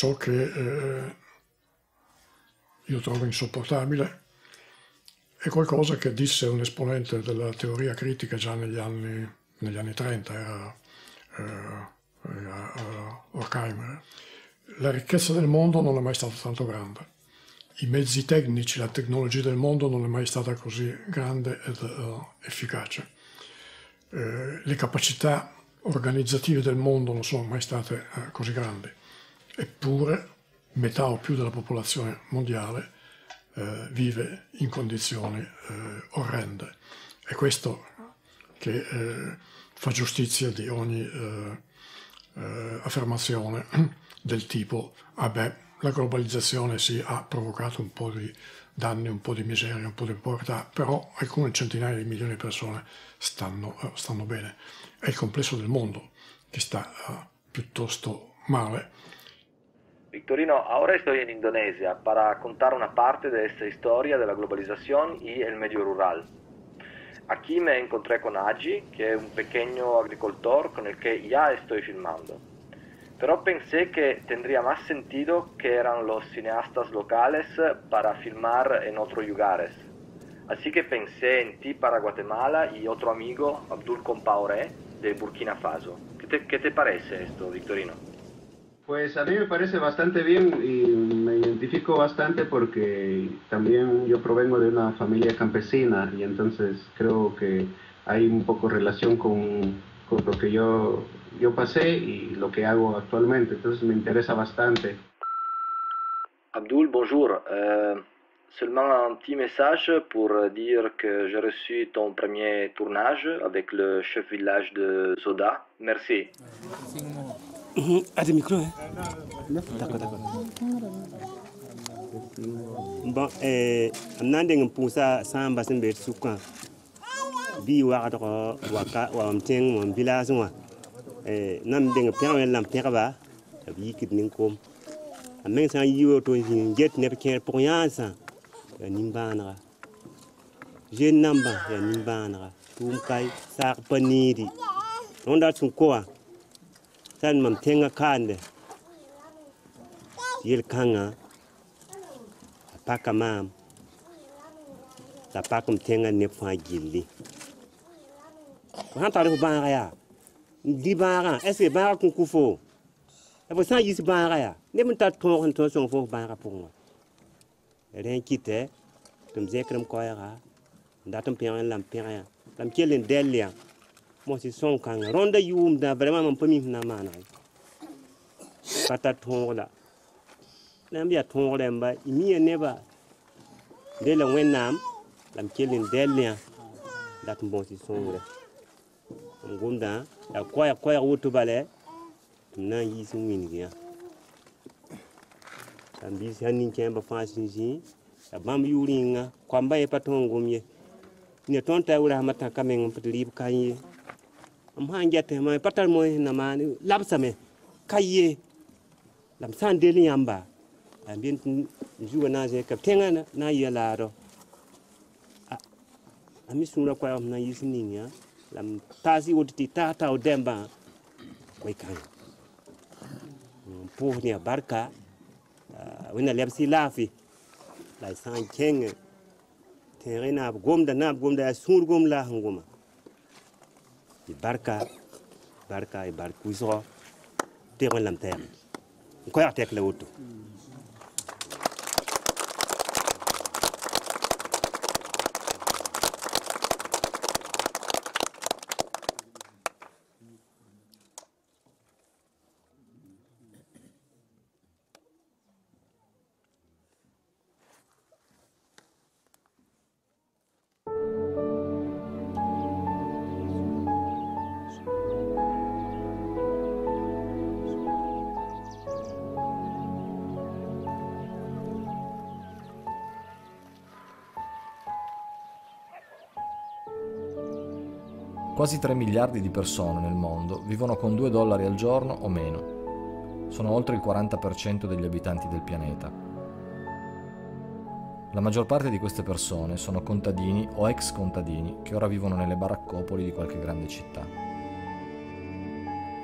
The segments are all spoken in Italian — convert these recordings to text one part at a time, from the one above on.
ciò che eh, io trovo insopportabile è qualcosa che disse un esponente della teoria critica già negli anni, negli anni 30, era, eh, era, era Horkheimer. La ricchezza del mondo non è mai stata tanto grande. I mezzi tecnici, la tecnologia del mondo non è mai stata così grande ed uh, efficace. Eh, le capacità organizzative del mondo non sono mai state uh, così grandi. Eppure metà o più della popolazione mondiale eh, vive in condizioni eh, orrende. È questo che eh, fa giustizia di ogni eh, eh, affermazione del tipo, ah beh, la globalizzazione sì ha provocato un po' di danni, un po' di miseria, un po' di povertà, però alcune centinaia di milioni di persone stanno, uh, stanno bene. È il complesso del mondo che sta piuttosto male Victorino, ahora estoy en Indonesia para contar una parte de esta historia de la globalización y el medio rural. Aquí me encontré con Agi, que es un pequeño agricultor con el que ya estoy filmando. Pero pensé que tendría más sentido que eran los cineastas locales para filmar en otros lugares. Así que pensé en ti para Guatemala y otro amigo, Abdul Compaoré, de Burkina Faso. ¿Qué te, qué te parece esto, Victorino? Pues a mí me parece bastante bien y me identifico bastante porque también yo provengo de una familia campesina y entonces creo que hay un poco relación con, con lo que yo, yo pasé y lo que hago actualmente, entonces me interesa bastante. Abdul, bonjour. Euh, seulement un petit message pour dire que j'ai reçu ton premier tournage avec le chef village de Zoda. Merci. Hein? D'accord, d'accord. Bon, eh, nande ng pusa. Bi wa waka wa mon village. Eh, nam de ng père lam père ba. Bi kit ning kom. Amen san yiwo pour yan san. Je san mam tenga kande. Yel kanga. Apaka mam. La pakam tenga ne fwa gilli han tare fo bãaga yaa n di bãagã eske bãaga kũ ku fo? La fo sã n yis bãaga yaa neb n tar tõog sẽn tõe sõng fo f bãaga pʋgẽ wã rẽ n kɩtɛ tɩ m zẽkrem koɛɛga n dat n pẽg n lam pẽgẽ yã lam kell n dɛl yã mosi sõn kãnga rõnda yʋʋmdã vraiment mam pa mims na n maana. Pa ta tõogda la m yaa tõog rẽmba y mia nebã de la wẽnnaam la kell n dɛllẽ dat n bõos y sõogre n gomdã yaa koɛɛg koɛɛg woto bale tɩ m na n yiis n wingẽ n biis sã nin-kẽembã fãa sĩn zĩ la bãmb yʋʋr yĩnga koambã yẽ pa tõog n gom ye ne tõnd t'a wʋrasmã tãka meng pa tɩ rɩɩb ka ye amhanja tema patal mo na mani labsame kaye. Lamsan deli yamba. Ambien juwa na je kaptenga na na yelaro ami sura kwa amna yisninya lam tazi wodti tata odemba koy kan pour ni barka. Wena lebsi lafi. La san kenge. Terena gomda na gomda sur gom la ngoma barka barka i bar gon lam tem ko Quasi 3 miliardi di persone nel mondo vivono con 2 dollari al giorno o meno. Sono oltre il 40% degli abitanti del pianeta. La maggior parte di queste persone sono contadini o ex contadini che ora vivono nelle baraccopoli di qualche grande città.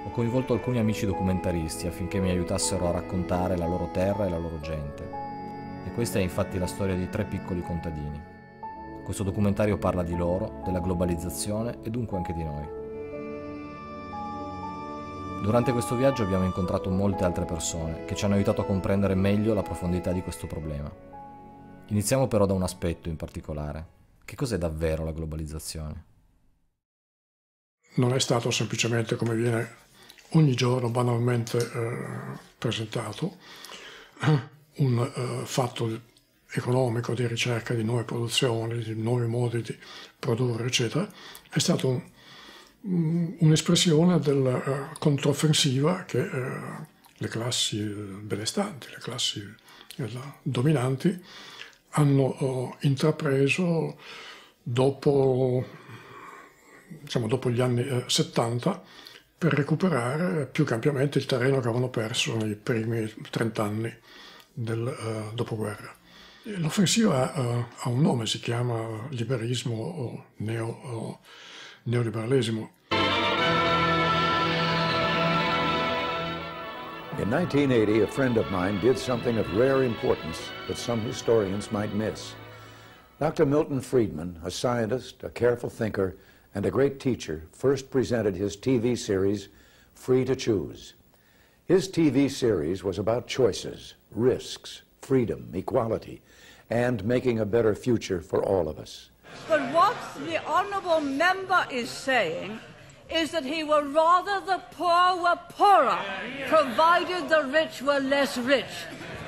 Ho coinvolto alcuni amici documentaristi affinché mi aiutassero a raccontare la loro terra e la loro gente. E questa è infatti la storia di tre piccoli contadini. Questo documentario parla di loro, della globalizzazione e dunque anche di noi. Durante questo viaggio abbiamo incontrato molte altre persone che ci hanno aiutato a comprendere meglio la profondità di questo problema. Iniziamo però da un aspetto in particolare. Che cos'è davvero la globalizzazione? Non è stato semplicemente come viene ogni giorno banalmente eh, presentato, un eh, fatto economico di ricerca di nuove produzioni, di nuovi modi di produrre, eccetera, è stato un, un'espressione della uh, controffensiva che uh, le classi benestanti, le classi uh, dominanti hanno intrapreso dopo, diciamo, dopo, gli anni 70 per recuperare più che ampiamente il terreno che avevano perso nei primi 30 anni del dopoguerra. L'offensiva ha un nome, si chiama liberismo o neo, o neoliberalismo In 1980, a friend of mine did something of rare importance that some historians might miss. Dr. Milton Friedman, a scientist, a careful thinker, and a great teacher, first presented his TV series, Free to Choose. His TV series was about choices, risks, freedom, equality, and making a better future for all of us. But what the honourable member is saying is that he would rather the poor were poorer, provided the rich were less rich.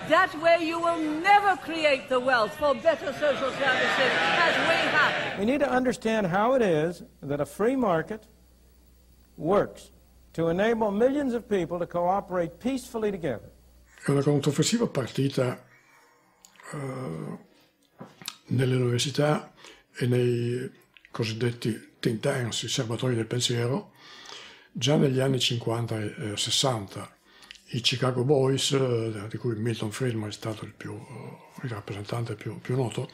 That way you will never create the wealth for better social services as we have. We need to understand how it is that a free market works to enable millions of people to cooperate peacefully together. È una controffensiva partita nelle università e nei cosiddetti think tanks, i serbatori del pensiero, già negli anni 50 e 60 i Chicago Boys, eh, di cui Milton Friedman è stato il, più, il rappresentante più, più, noto,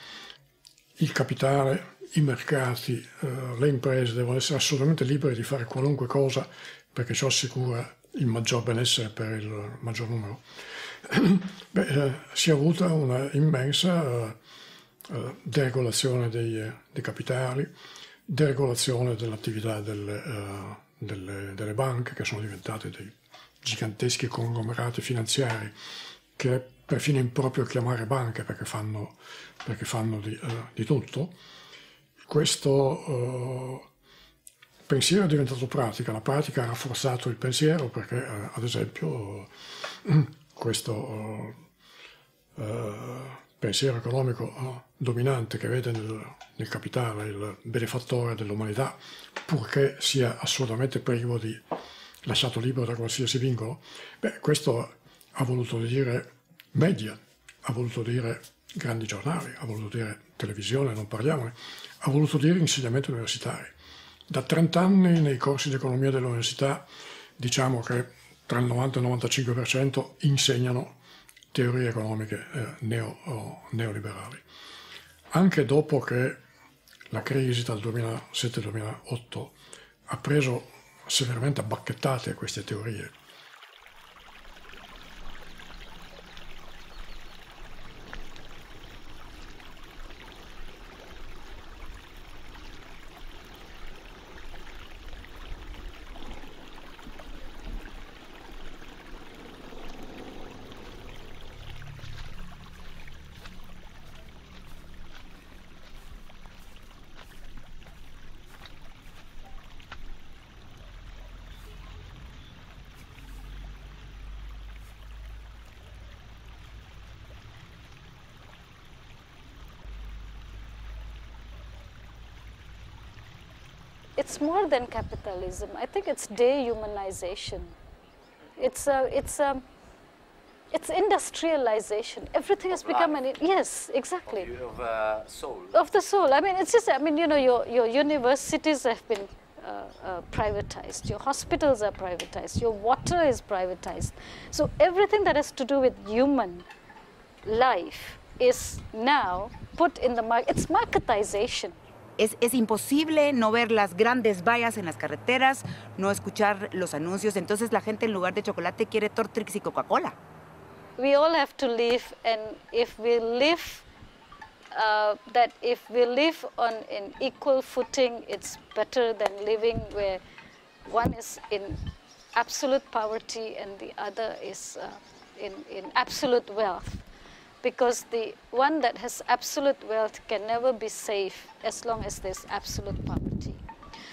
il capitale, i mercati, eh, le imprese devono essere assolutamente libere di fare qualunque cosa perché ciò assicura il maggior benessere per il maggior numero. Beh, eh, si è avuta una immensa deregolazione dei, dei capitali, deregolazione dell'attività delle, delle, delle, banche che sono diventate dei giganteschi conglomerati finanziari che è perfino improprio chiamare banche perché fanno, perché fanno di, uh, di, tutto. Questo uh, pensiero è diventato pratica, la pratica ha rafforzato il pensiero perché ad esempio questo pensiero economico dominante che vede nel, nel, capitale il benefattore dell'umanità, purché sia assolutamente privo di lasciato libero da qualsiasi vincolo, beh, questo ha voluto dire media, ha voluto dire grandi giornali, ha voluto dire televisione, non parliamone, ha voluto dire insegnamento universitario. Da 30 anni nei corsi di economia dell'università diciamo che tra il 90 e il 95% insegnano teorie economiche eh, neo, neoliberali. Anche dopo che la crisi dal 2007-2008 ha preso severamente a bacchettate queste teorie it's more than capitalism. I think it's dehumanization. It's a, it's a, it's industrialization. Everything has become an yes, exactly. Of, uh, soul. Of the soul. I mean, it's just. I mean, you know, your your universities have been uh, uh, privatized. Your hospitals are privatized. Your water is privatized. So everything that has to do with human life is now put in the market. It's marketization. Es, imposible no ver las grandes vallas en las carreteras, no escuchar los anuncios. Entonces la gente en lugar de chocolate quiere Tortrix y Coca-Cola. We all have to live, and if we live, uh, that if we live on an equal footing, it's better than living where one is in absolute poverty and the other is uh, in absolute wealth. Because the one that has absolute wealth can never be safe as long as there's absolute poverty.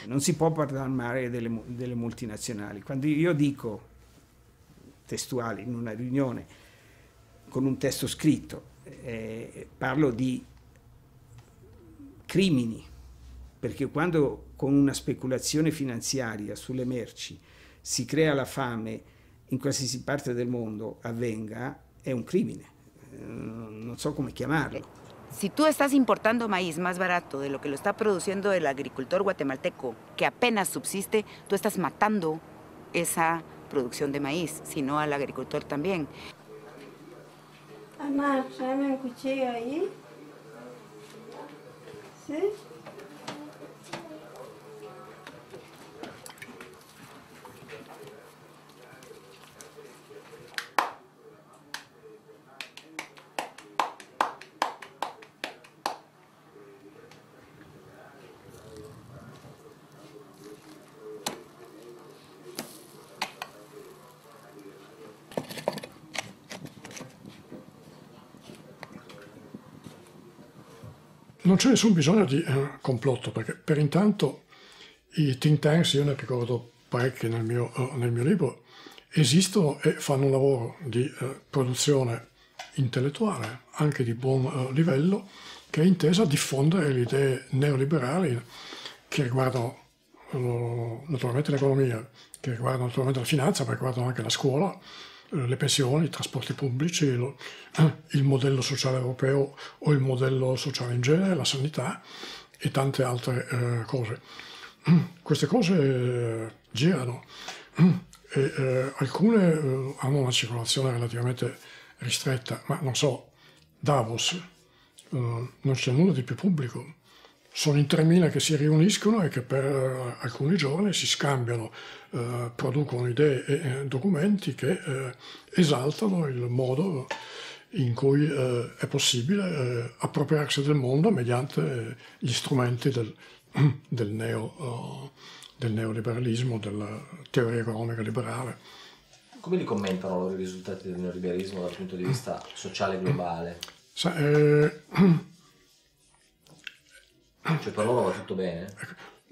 Non si può parlare delle, delle multinazionali. Quando io dico testuali in una riunione con un testo scritto, eh, parlo di crimini, perché quando con una speculazione finanziaria sulle merci si crea la fame in qualsiasi parte del mondo avvenga, è un crimine. No sé cómo llamarlo. Si tú estás importando maíz más barato de lo que lo está produciendo el agricultor guatemalteco, que apenas subsiste, tú estás matando esa producción de maíz, sino al agricultor también. Ana, tráeme un cuchillo ahí. ¿Sí? Non c'è nessun bisogno di eh, complotto, perché per intanto i think tanks, io ne ricordo parecchi nel mio, uh, nel mio libro, esistono e fanno un lavoro di uh, produzione intellettuale, anche di buon uh, livello, che è intesa a diffondere le idee neoliberali che riguardano naturalmente l'economia, che riguardano naturalmente la finanza, ma riguardano anche la scuola, eh, le pensioni, i trasporti pubblici, eh, il modello sociale europeo o il modello sociale in genere, la sanità e tante altre eh, cose. Queste cose eh, girano e eh, alcune eh, hanno una circolazione relativamente ristretta, ma non so, Davos, non c'è nulla di più pubblico sono in 3.000 che si riuniscono e che per uh, alcuni giorni si scambiano, uh, producono idee e eh, documenti che uh, esaltano il modo in cui è possibile appropriarsi del mondo mediante gli strumenti del, del, neo, del neoliberalismo, della teoria economica liberale. Come li commentano i risultati del neoliberalismo dal punto di vista sociale globale? Sa, eh, Cioè per loro va tutto bene?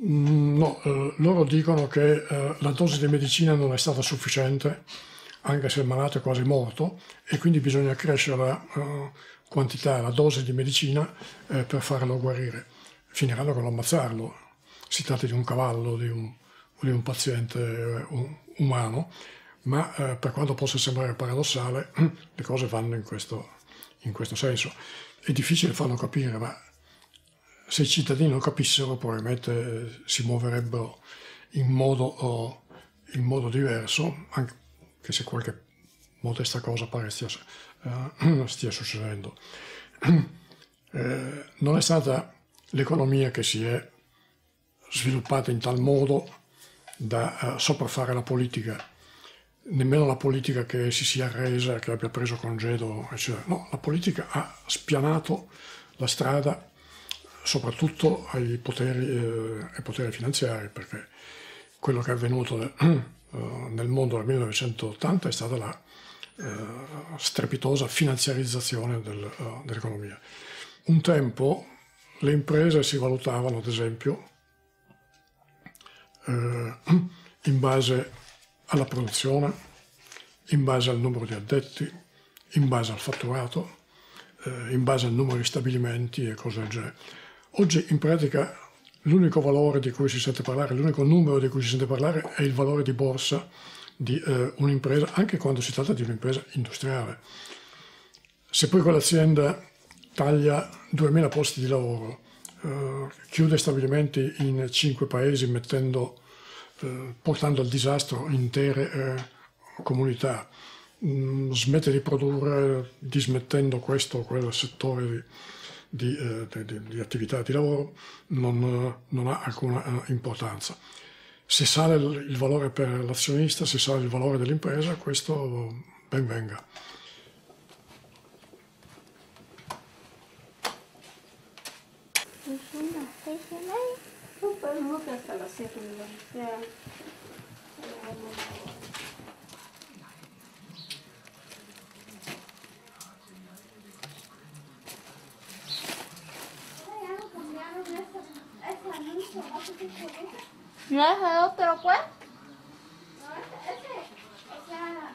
Mm, no, eh, loro dicono che eh, la dose di medicina non è stata sufficiente, anche se il malato è quasi morto, e quindi bisogna crescere la uh, quantità, la dose di medicina eh, per farlo guarire. Finiranno con ammazzarlo. Si tratta di un cavallo, di un, di un paziente uh, umano, ma uh, per quanto possa sembrare paradossale, le cose vanno in questo, in questo senso. È difficile farlo capire, ma se i cittadini lo capissero probabilmente eh, si muoverebbero in modo, in modo diverso, anche se qualche modesta cosa pare stia, uh, stia succedendo. Eh, non è stata l'economia che si è sviluppata in tal modo da uh, sopraffare la politica, nemmeno la politica che si sia resa, che abbia preso congedo, eccetera. No, la politica ha spianato la strada soprattutto ai poteri, eh, ai poteri finanziari, perché quello che è avvenuto eh, nel mondo nel 1980 è stata la eh, strepitosa finanziarizzazione del, dell'economia. Un tempo le imprese si valutavano, ad esempio, eh, in base alla produzione, in base al numero di addetti, in base al fatturato, eh, in base al numero di stabilimenti e cose del genere. Oggi in pratica l'unico valore di cui si sente parlare, l'unico numero di cui si sente parlare è il valore di borsa di eh, un'impresa, anche quando si tratta di un'impresa industriale. Se poi quell'azienda taglia 2000 posti di lavoro, eh, chiude stabilimenti in 5 paesi mettendo, eh, portando al disastro intere eh, comunità, mh, mm, smette di produrre dismettendo questo o quel settore di, di, eh, di, di attività di lavoro non, non ha alcuna eh, importanza. Se sale il valore per l'azionista, se sale il valore dell'impresa, questo ben venga. hasta ¿No es el otro pues? No, ese, o sea...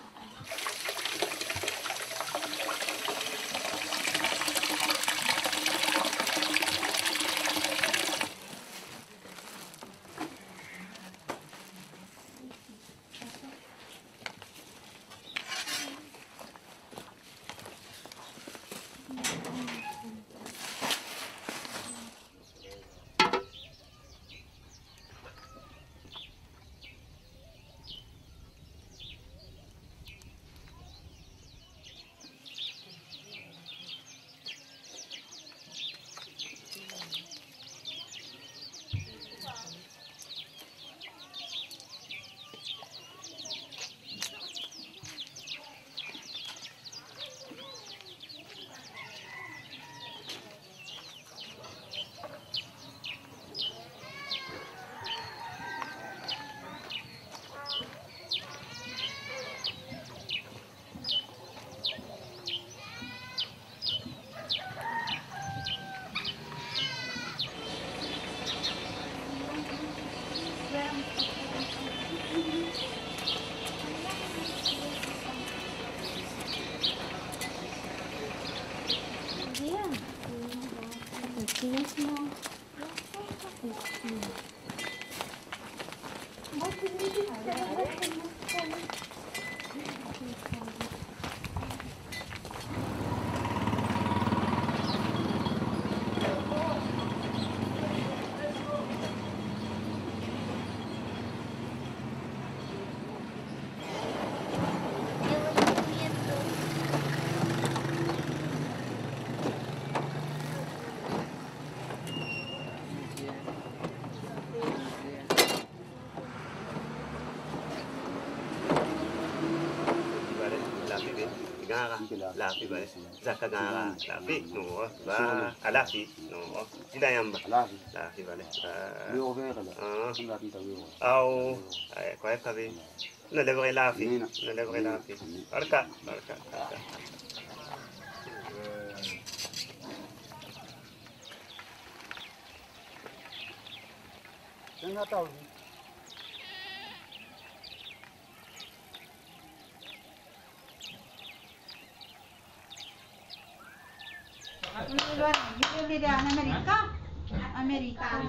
ngara la fi ba zaka ngara la fi no ba ala fi no ida yamba la fi la la au ko e le la fi na le la.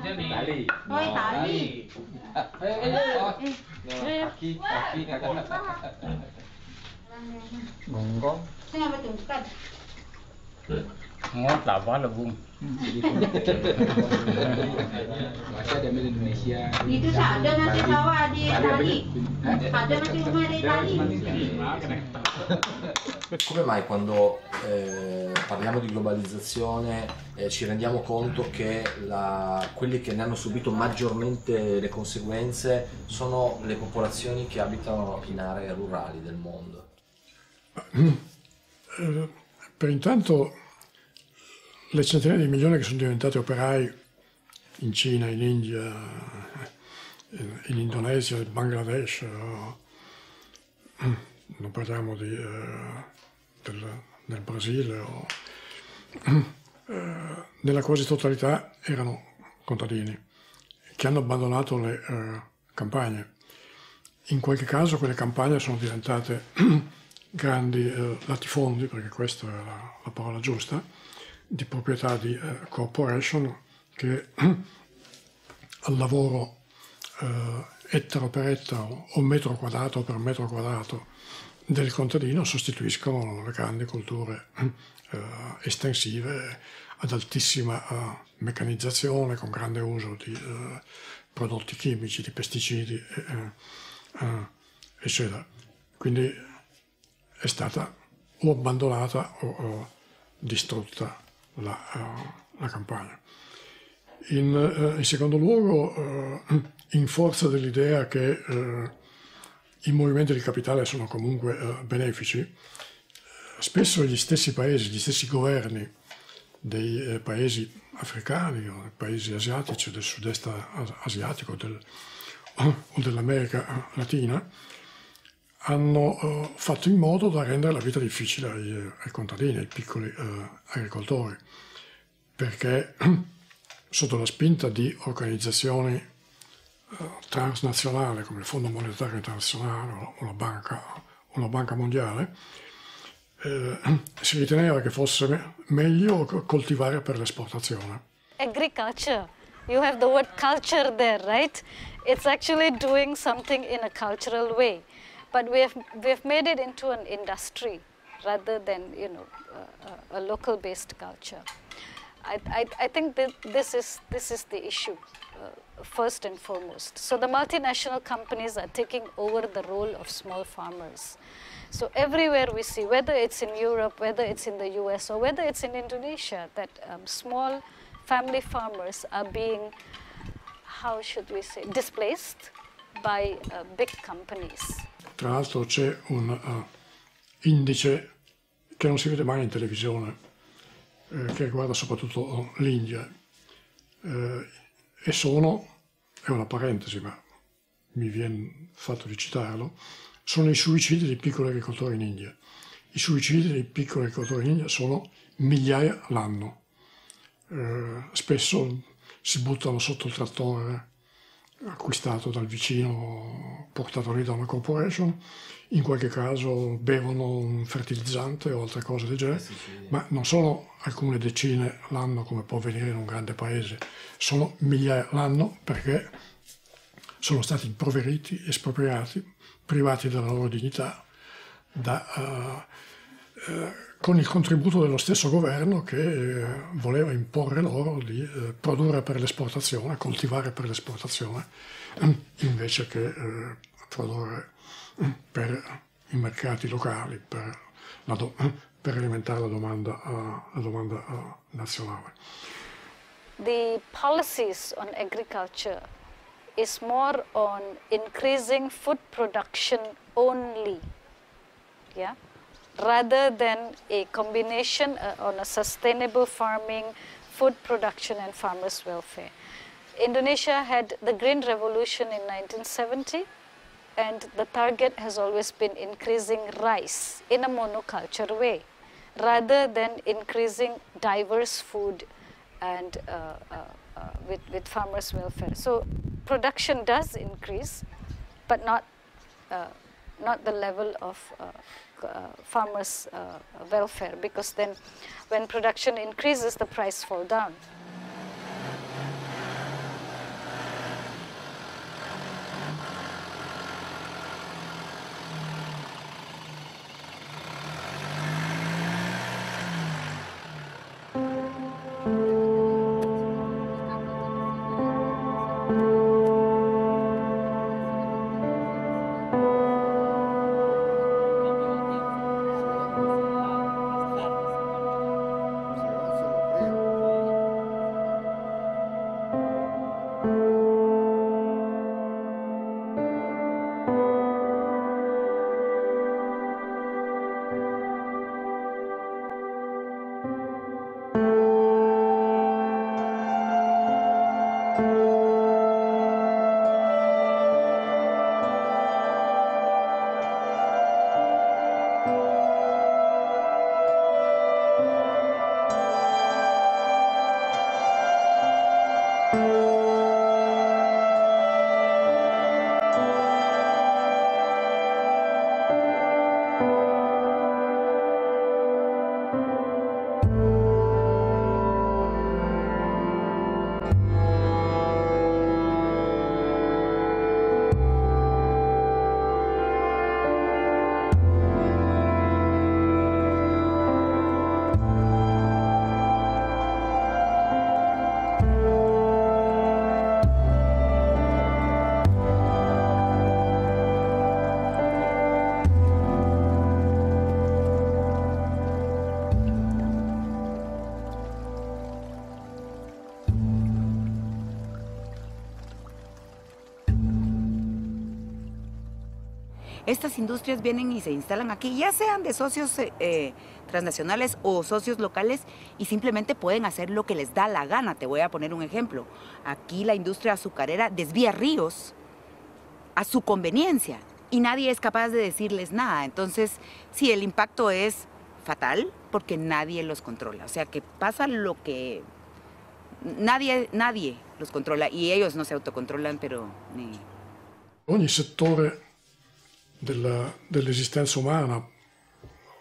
先生，大，大力，哎哎哎，阿基，阿基，你看，现在。我打完了，不。Itu ada nanti sawah di Itali. Ada nanti rumah di Itali. Come mai quando eh, parliamo di globalizzazione eh, ci rendiamo conto che la- quelli che ne hanno subito maggiormente le conseguenze sono le popolazioni che abitano in aree rurali del mondo? Eh, per intanto le centinaia di milioni che sono diventati operai in Cina, in India, in in Indonesia, in Bangladesh, eh, non parliamo di, eh, del, del Brasile, o, eh, nella quasi totalità erano contadini che hanno abbandonato le eh, campagne. In qualche caso quelle campagne sono diventate grandi eh, latifondi, perché questa è la, la parola giusta, di proprietà di eh, corporation che al lavoro eh, ettaro per ettaro o metro quadrato per metro quadrato del contadino sostituiscono le grandi culture eh, estensive ad altissima eh, meccanizzazione, con grande uso di eh, prodotti chimici, di pesticidi, eh, eccetera. Quindi è stata o abbandonata o, o distrutta la, uh, la campagna. In, uh, in, secondo luogo, uh, in forza dell'idea che i movimenti di capitale sono comunque benefici, spesso gli stessi paesi, gli stessi governi dei paesi africani o dei paesi asiatici, del sud-est asiatico del, o dell'America Latina, hanno uh, fatto in modo da rendere la vita difficile ai, ai contadini, ai piccoli uh, agricoltori, perché sotto la spinta di organizzazioni uh, transnazionali come il Fondo Monetario Internazionale o la Banca, o la Banca Mondiale, si riteneva che fosse meglio coltivare per l'esportazione. Agriculture, you have the word culture there, right? It's actually doing something in a cultural way. But we have, we have made it into an industry rather than, you know, a, a local-based culture. I, I, I, think that this is, this is the issue, uh, first and foremost. So the multinational companies are taking over the role of small farmers. So everywhere we see, whether it's in Europe, whether it's in the US, or whether it's in Indonesia, that um, small family farmers are being, how should we say, displaced by uh, big companies. Tra l'altro c'è un uh, indice che non si vede mai in televisione, eh, che riguarda soprattutto l'India. Eh, e sono, è una parentesi, ma mi viene fatto di citarlo, sono i suicidi dei piccoli agricoltori in India. I suicidi dei piccoli agricoltori in India sono migliaia l'anno. Eh, spesso si buttano sotto il trattore acquistato dal vicino, portato lì da una corporation, in qualche caso bevono un fertilizzante o altre cose del genere, ma non sono alcune decine l'anno come può avvenire in un grande paese, sono migliaia l'anno perché sono stati impoveriti, espropriati, privati della loro dignità da, uh, uh, con il contributo dello stesso governo che eh, voleva imporre loro di eh, produrre per l'esportazione, coltivare per l'esportazione, invece che eh, produrre per i mercati locali, per, do, per alimentare la domanda, la domanda nazionale. The policies on agriculture is more on increasing food production only. Yeah? Rather than a combination uh, on a sustainable farming, food production and farmers' welfare. Indonesia had the Green Revolution in 1970 and the target has always been increasing rice in a monoculture way rather than increasing diverse food and uh, uh, uh, with, with farmers' welfare. So production does increase, but not, uh, not the level of uh, farmers' uh, welfare because then when production increases, the price fall down. Estas industrias vienen y se instalan aquí, ya sean de socios eh, eh, transnacionales o socios locales, y simplemente pueden hacer lo que les da la gana. Te voy a poner un ejemplo. Aquí la industria azucarera desvía ríos a su conveniencia y nadie es capaz de decirles nada. Entonces, sí, el impacto es fatal porque nadie los controla. O sea, que pasa lo que nadie, nadie los controla y ellos no se autocontrolan, pero ni... Ogni settore della, dell'esistenza umana,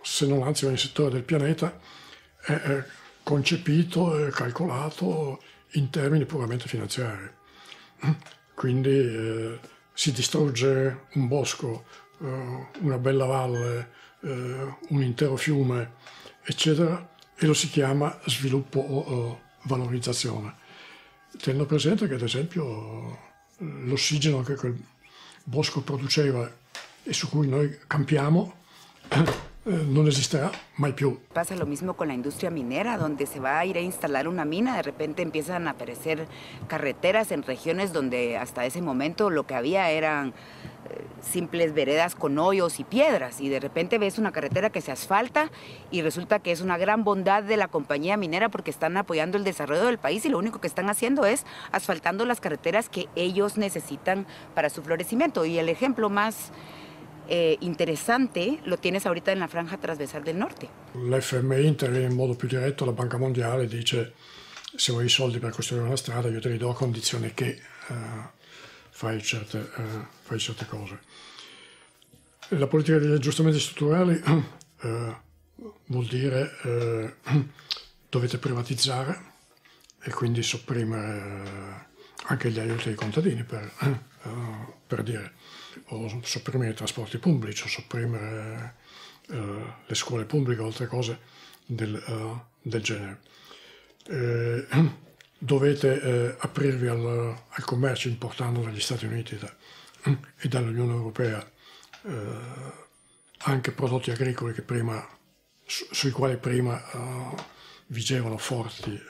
se non anzi ogni settore del pianeta, è, è concepito e calcolato in termini puramente finanziari. Quindi eh, si distrugge un bosco, eh, una bella valle, eh, un intero fiume, eccetera, e lo si chiama sviluppo o valorizzazione. Tenendo presente che ad esempio l'ossigeno che quel bosco produceva e su cui noi campiamo non esisterà mai. Pasa lo mismo con la industria minera, donde se va a ir a instalar una mina, de repente empiezan a aparecer carreteras en regiones donde hasta ese momento lo que había eran eh, simples veredas con hoyos y piedras y de repente ves una carretera que se asfalta y resulta que es una gran bondad de la compañía minera porque están apoyando el desarrollo del país y lo único que están haciendo es asfaltando las carreteras que ellos necesitan para su florecimiento. Y el ejemplo más eh, interessante lo tienes ahorita en la franja trasversal del norte. L'FMI interviene in modo più diretto, la Banca Mondiale dice se vuoi i soldi per costruire una strada io te li do a condizione che uh, fai, certe, uh, fai, certe, cose. La politica degli aggiustamenti strutturali uh, vuol dire dovete privatizzare e quindi sopprimere anche gli aiuti ai contadini per, per dire o sopprimere i trasporti pubblici, o sopprimere uh, le scuole pubbliche o altre cose del, uh, del genere. Eh, dovete eh, aprirvi al, al, commercio importando dagli Stati Uniti da, e dall'Unione Europea anche prodotti agricoli prima, su, sui quali prima vigevano forti,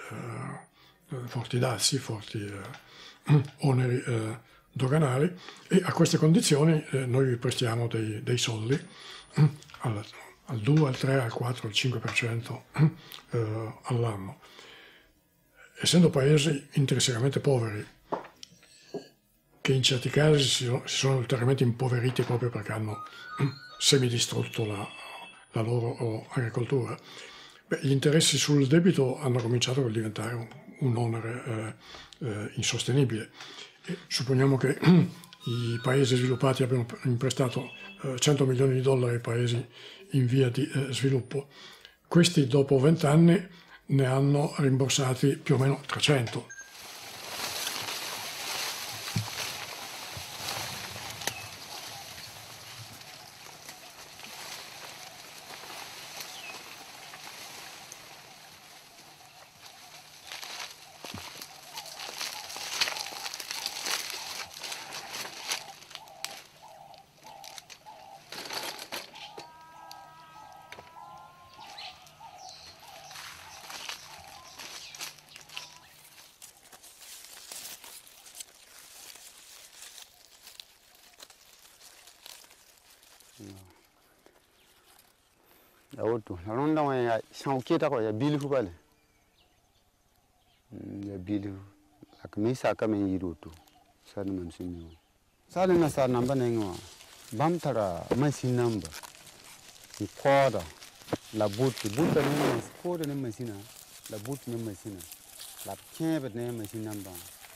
forti dazi, forti oneri doganali e a queste condizioni eh, noi prestiamo dei, dei soldi eh, al, al, 2, al 3, al 4, al 5% eh, all'anno. Essendo paesi intrinsecamente poveri, che in certi casi si si sono ulteriormente impoveriti proprio perché hanno semidistrutto la, la loro agricoltura, beh, gli interessi sul debito hanno cominciato a diventare un, un onere eh, eh, insostenibile supponiamo che i paesi sviluppati abbiano imprestato 100 milioni di dollari ai paesi in via di sviluppo, questi dopo 20 anni ne hanno rimborsati più o meno 300. চাউকি ya কৰে বিলহু পালে mm, bilu lakmi saka me yirutu sana mansimi sana na sana namba nengo bam tara masi namba. Ikora la butu butu ne masikoda ne masina la butu ne masina la kebe ne masina namba.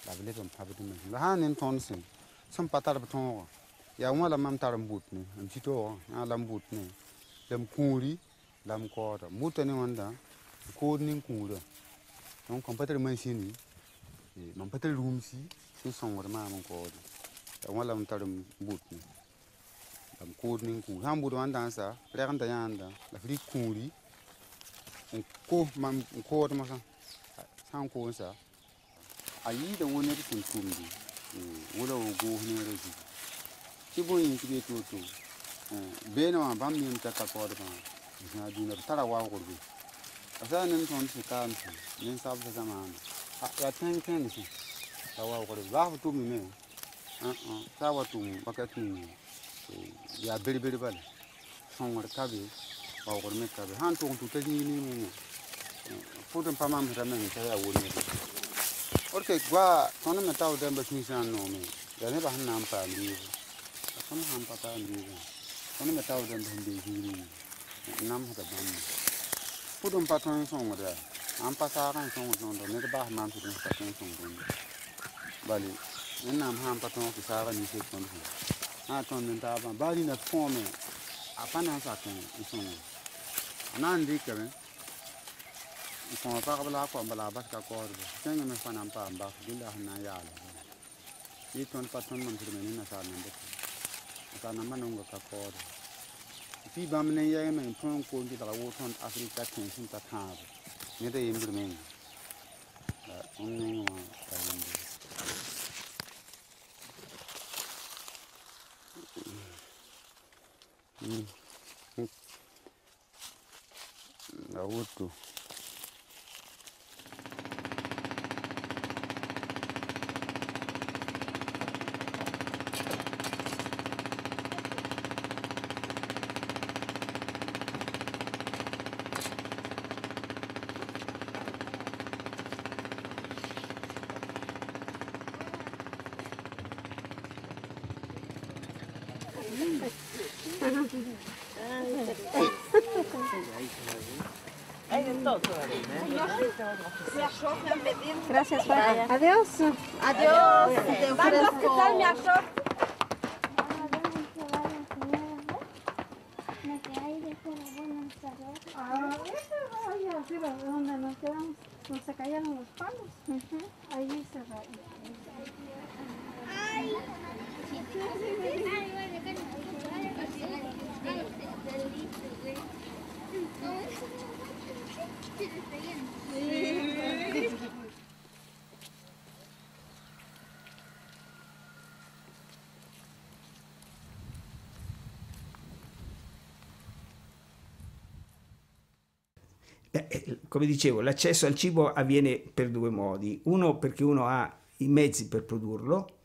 La bile pam pabutu masina ha nen tonse sam patar betongo ya wala mam taram butu ne am sito ha lam butu lam kuri lam koota mutta ni wanda kood nin kũura donc n pa tar masini mam pa tar rumsi sẽn sõngd maam n koode ya wã lam tar but ni lam kood nin kũur sãn bʋd wãn dãnsa rɛg n da yãanda la f rɩk kũuri n ko mam n kood masã sãn koonsa a yɩɩda wo ned sẽn tʋmdi wʋla wo goos neera zugu tɩ bõe tɩ be to-to beene wã bãmb yem t'a ka na dina tara wa kurbi asa nin ton si kan si nin sab sa sama ya ten ten si ta wa kurbi ba tu mi me ah ah ta wa tu ba ka tu mi ya beri beri bal son war ka bi wa kurbi ka bi han tu tu ta ni ni mu fotan pa mam ta men ta ya wo ni और के गवा तोने में ताऊ दें बस निशान नो में जाने बहन नाम पा लिए तोने हम पता लिए तोने में ताऊ दें बहन देखी नहीं enam ta dam pudum patron songo da am pasaran songo don do ne ba pudum patron songo bali Enam nam ham patron ki sara ni se ton ha ton ne ta ba bali na fome apana sa ton songo anan dikare sõma pagb la a kɔm bala a baska kɔɔdbo sẽngẽ me fã na n paam bak na n yaala yɩ mam tɩ me ne nasaal nan dɩka nasaal nan ma ka kɔɔdbo tɩ bãmb ne yɛɛ me n tõe n woo tõnd afrika tẽes n ta tãabe ned a yembr mengã tõnd nengẽ wã pa yembre a woto Gracias, Juan. Adiós. Adiós. A mi. Ah, esa ahí arriba, donde nos quedamos, donde se cayeron los palos. Eh, eh, come dicevo, l'accesso al cibo avviene per due modi. Uno perché uno ha i mezzi per produrlo,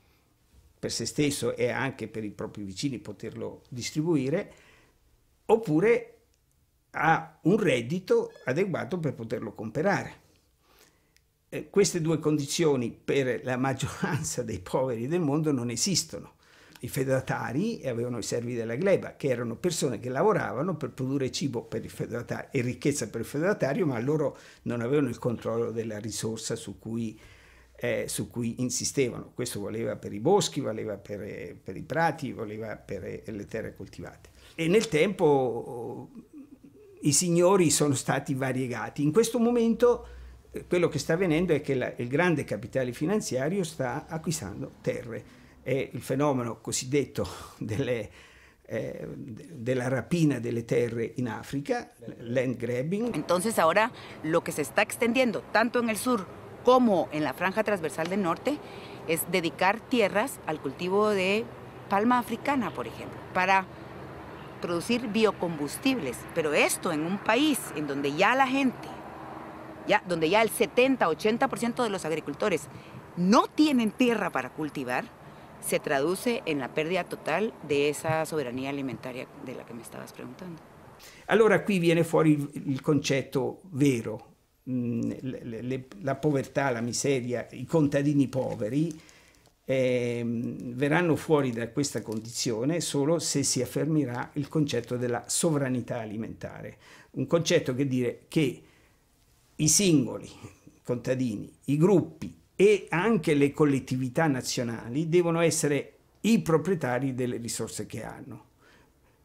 per se stesso e anche per i propri vicini poterlo distribuire, oppure ha un reddito adeguato per poterlo comprare. Eh, queste due condizioni per la maggioranza dei poveri del mondo non esistono. I feudatari avevano i servi della gleba, che erano persone che lavoravano per produrre cibo per il feudatario e ricchezza per il feudatario, ma loro non avevano il controllo della risorsa su cui, eh, su cui insistevano. Questo valeva per i boschi, valeva per, per i prati, valeva per eh, le terre coltivate. E nel tempo i signori sono stati variegati. In questo momento eh, quello che sta avvenendo è che la, il grande capitale finanziario sta acquistando terre. È il fenomeno cosiddetto delle, eh, de la rapina delle terre in África, land grabbing. Entonces ahora lo que se está extendiendo tanto en el sur como en la franja transversal del norte es dedicar tierras al cultivo de palma africana, por ejemplo, para producir biocombustibles. Pero esto en un país en donde ya la gente, ya, donde ya el 70-80% de los agricultores no tienen tierra para cultivar, se traduce en la pérdida total de esa soberanía alimentaria de la que me estabas preguntando. Allora qui viene fuori il, concetto vero, mm, la povertà, la miseria, i contadini poveri eh, verranno fuori da questa condizione solo se si affermerà il concetto della sovranità alimentare, un concetto che dire che i singoli contadini, i gruppi e anche le collettività nazionali devono essere i proprietari delle risorse che hanno,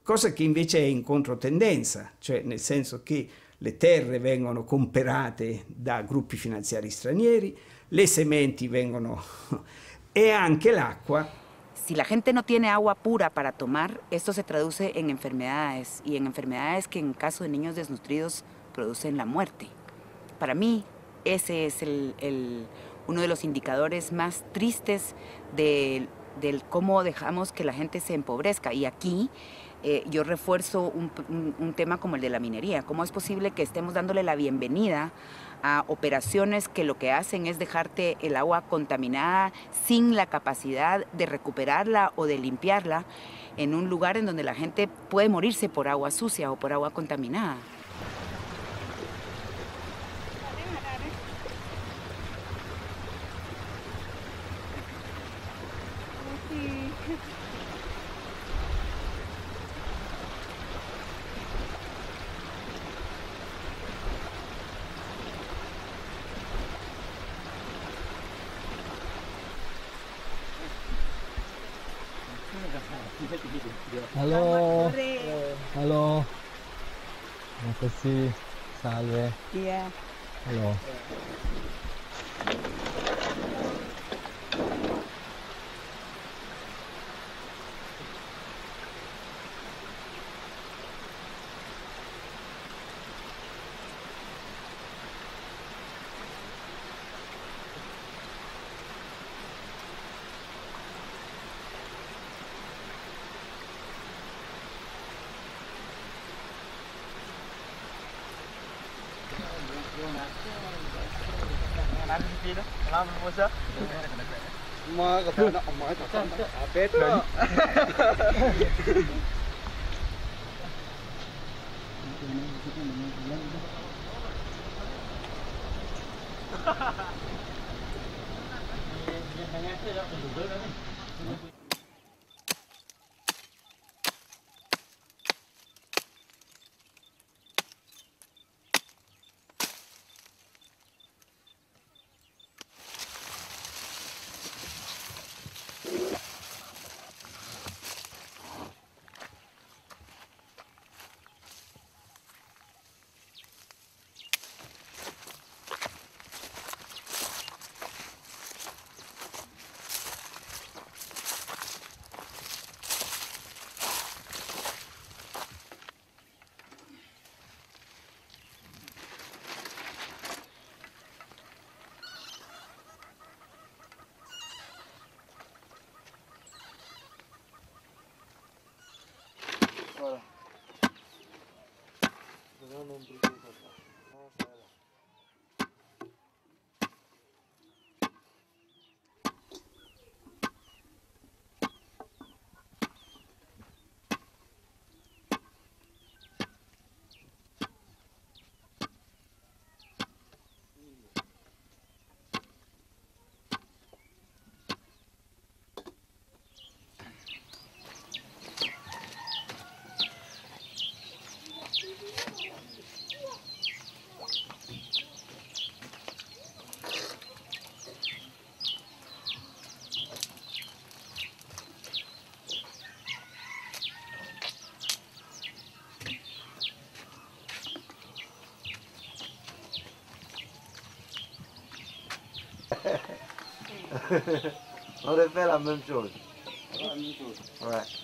cosa che invece è in controtendenza, cioè nel senso che le terre vengono comperate da gruppi finanziari stranieri, le sementi vengono e anche l'acqua. Si la gente no tiene agua pura para tomar, esto se traduce en enfermedades y en enfermedades que en caso de niños desnutridos producen la muerte. Para mí, ese es el, el, uno de los indicadores más tristes del, cómo dejamos que la gente se empobrezca. Y aquí eh, yo refuerzo un tema como el de la minería. ¿Cómo es posible que estemos dándole la bienvenida a operaciones que lo que hacen es dejarte el agua contaminada sin la capacidad de recuperarla o de limpiarla en un lugar en donde la gente puede morirse por agua sucia o por agua contaminada? Salve. あべと não brincou com On refait la même chose. La même chose. Ouais.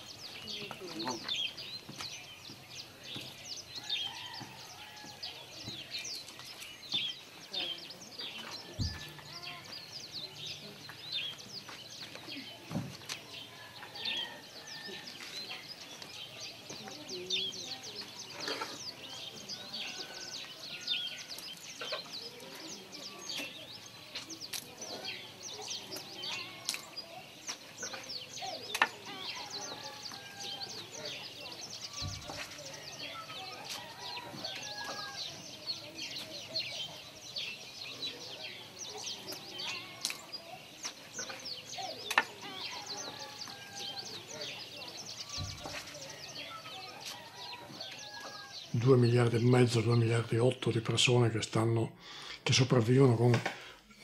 2 miliardi e mezzo, 2 miliardi e 8 di persone che, stanno, che sopravvivono con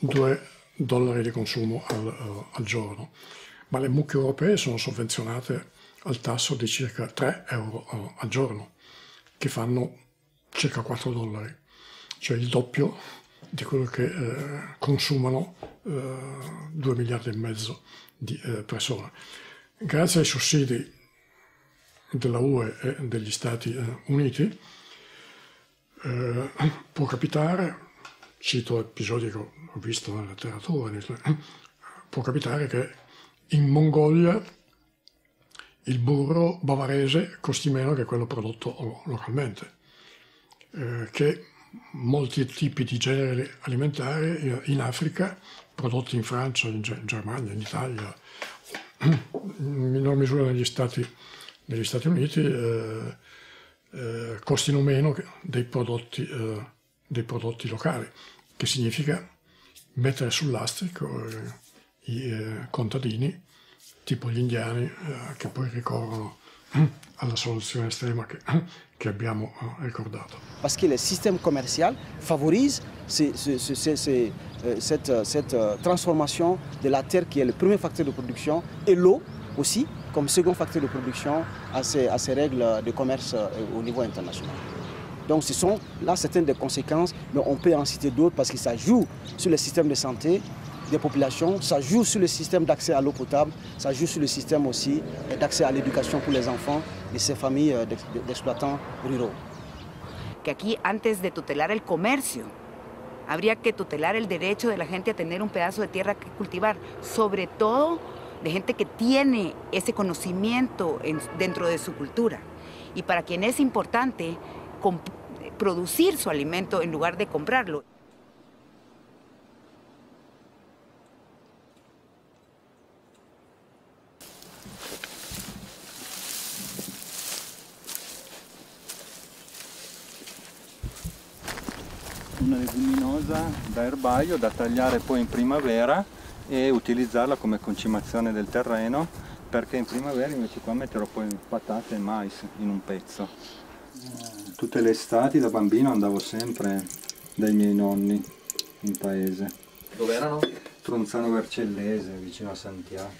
2 dollari di consumo al, uh, al giorno. Ma le mucche europee sono sovvenzionate al tasso di circa 3 euro uh, al giorno, che fanno circa 4 dollari, cioè il doppio di quello che eh, consumano eh, 2 miliardi e mezzo di eh, persone. Grazie ai sussidi della UE e degli Stati eh, Uniti, eh, può capitare, cito episodi che ho visto nella letteratura, nel- può capitare che in Mongolia il burro bavarese costi meno che quello prodotto localmente, eh, che molti tipi di generi alimentari in Africa, prodotti in Francia, in Germania, in Italia, in minor misura negli Stati, negli Stati Uniti, eh, eh, costino meno dei prodotti, eh, dei prodotti, locali, che significa mettere sul lastrico eh, i eh, contadini, tipo gli indiani, eh, che poi ricorrono alla soluzione estrema che, che abbiamo ricordato. Parce que le système commercial favorise ces, ces, ces, cette, cette transformation de la terre qui est le premier facteur de production et l'eau aussi comme second facteur de production à ces, à ces règles de commerce au niveau international. Donc ce sont là certaines des conséquences, mais on peut en citer d'autres parce que ça joue sur le système de santé des populations, ça joue sur le système d'accès à l'eau potable, ça joue sur le système aussi d'accès à l'éducation pour les enfants de ces familles d'exploitants ruraux. Que aquí, de tutelar el comercio, habría que tutelar el derecho de la gente a tener un pedazo de tierra que cultivar, sobre todo de gente que tiene ese conocimiento en, dentro de su cultura y para quien es importante producir su alimento en lugar de comprarlo. Una leguminosa da da tagliare poi in primavera e utilizzarla come concimazione del terreno perché in primavera invece qua metterò poi patate e mais in un pezzo. Tutte le estati da bambino andavo sempre dai miei nonni in paese. Dove erano? Tronzano Vercellese, vicino a Santiago.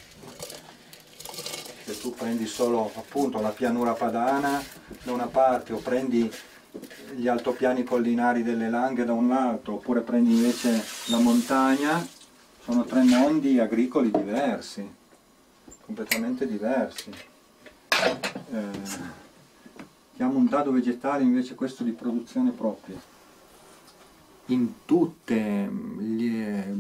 Se tu prendi solo appunto la pianura padana da una parte o prendi gli altopiani collinari delle Langhe da un lato oppure prendi invece la montagna sono tre mondi agricoli diversi, completamente diversi. Eh, chiamo un dado vegetale invece questo di produzione propria. In tutte le,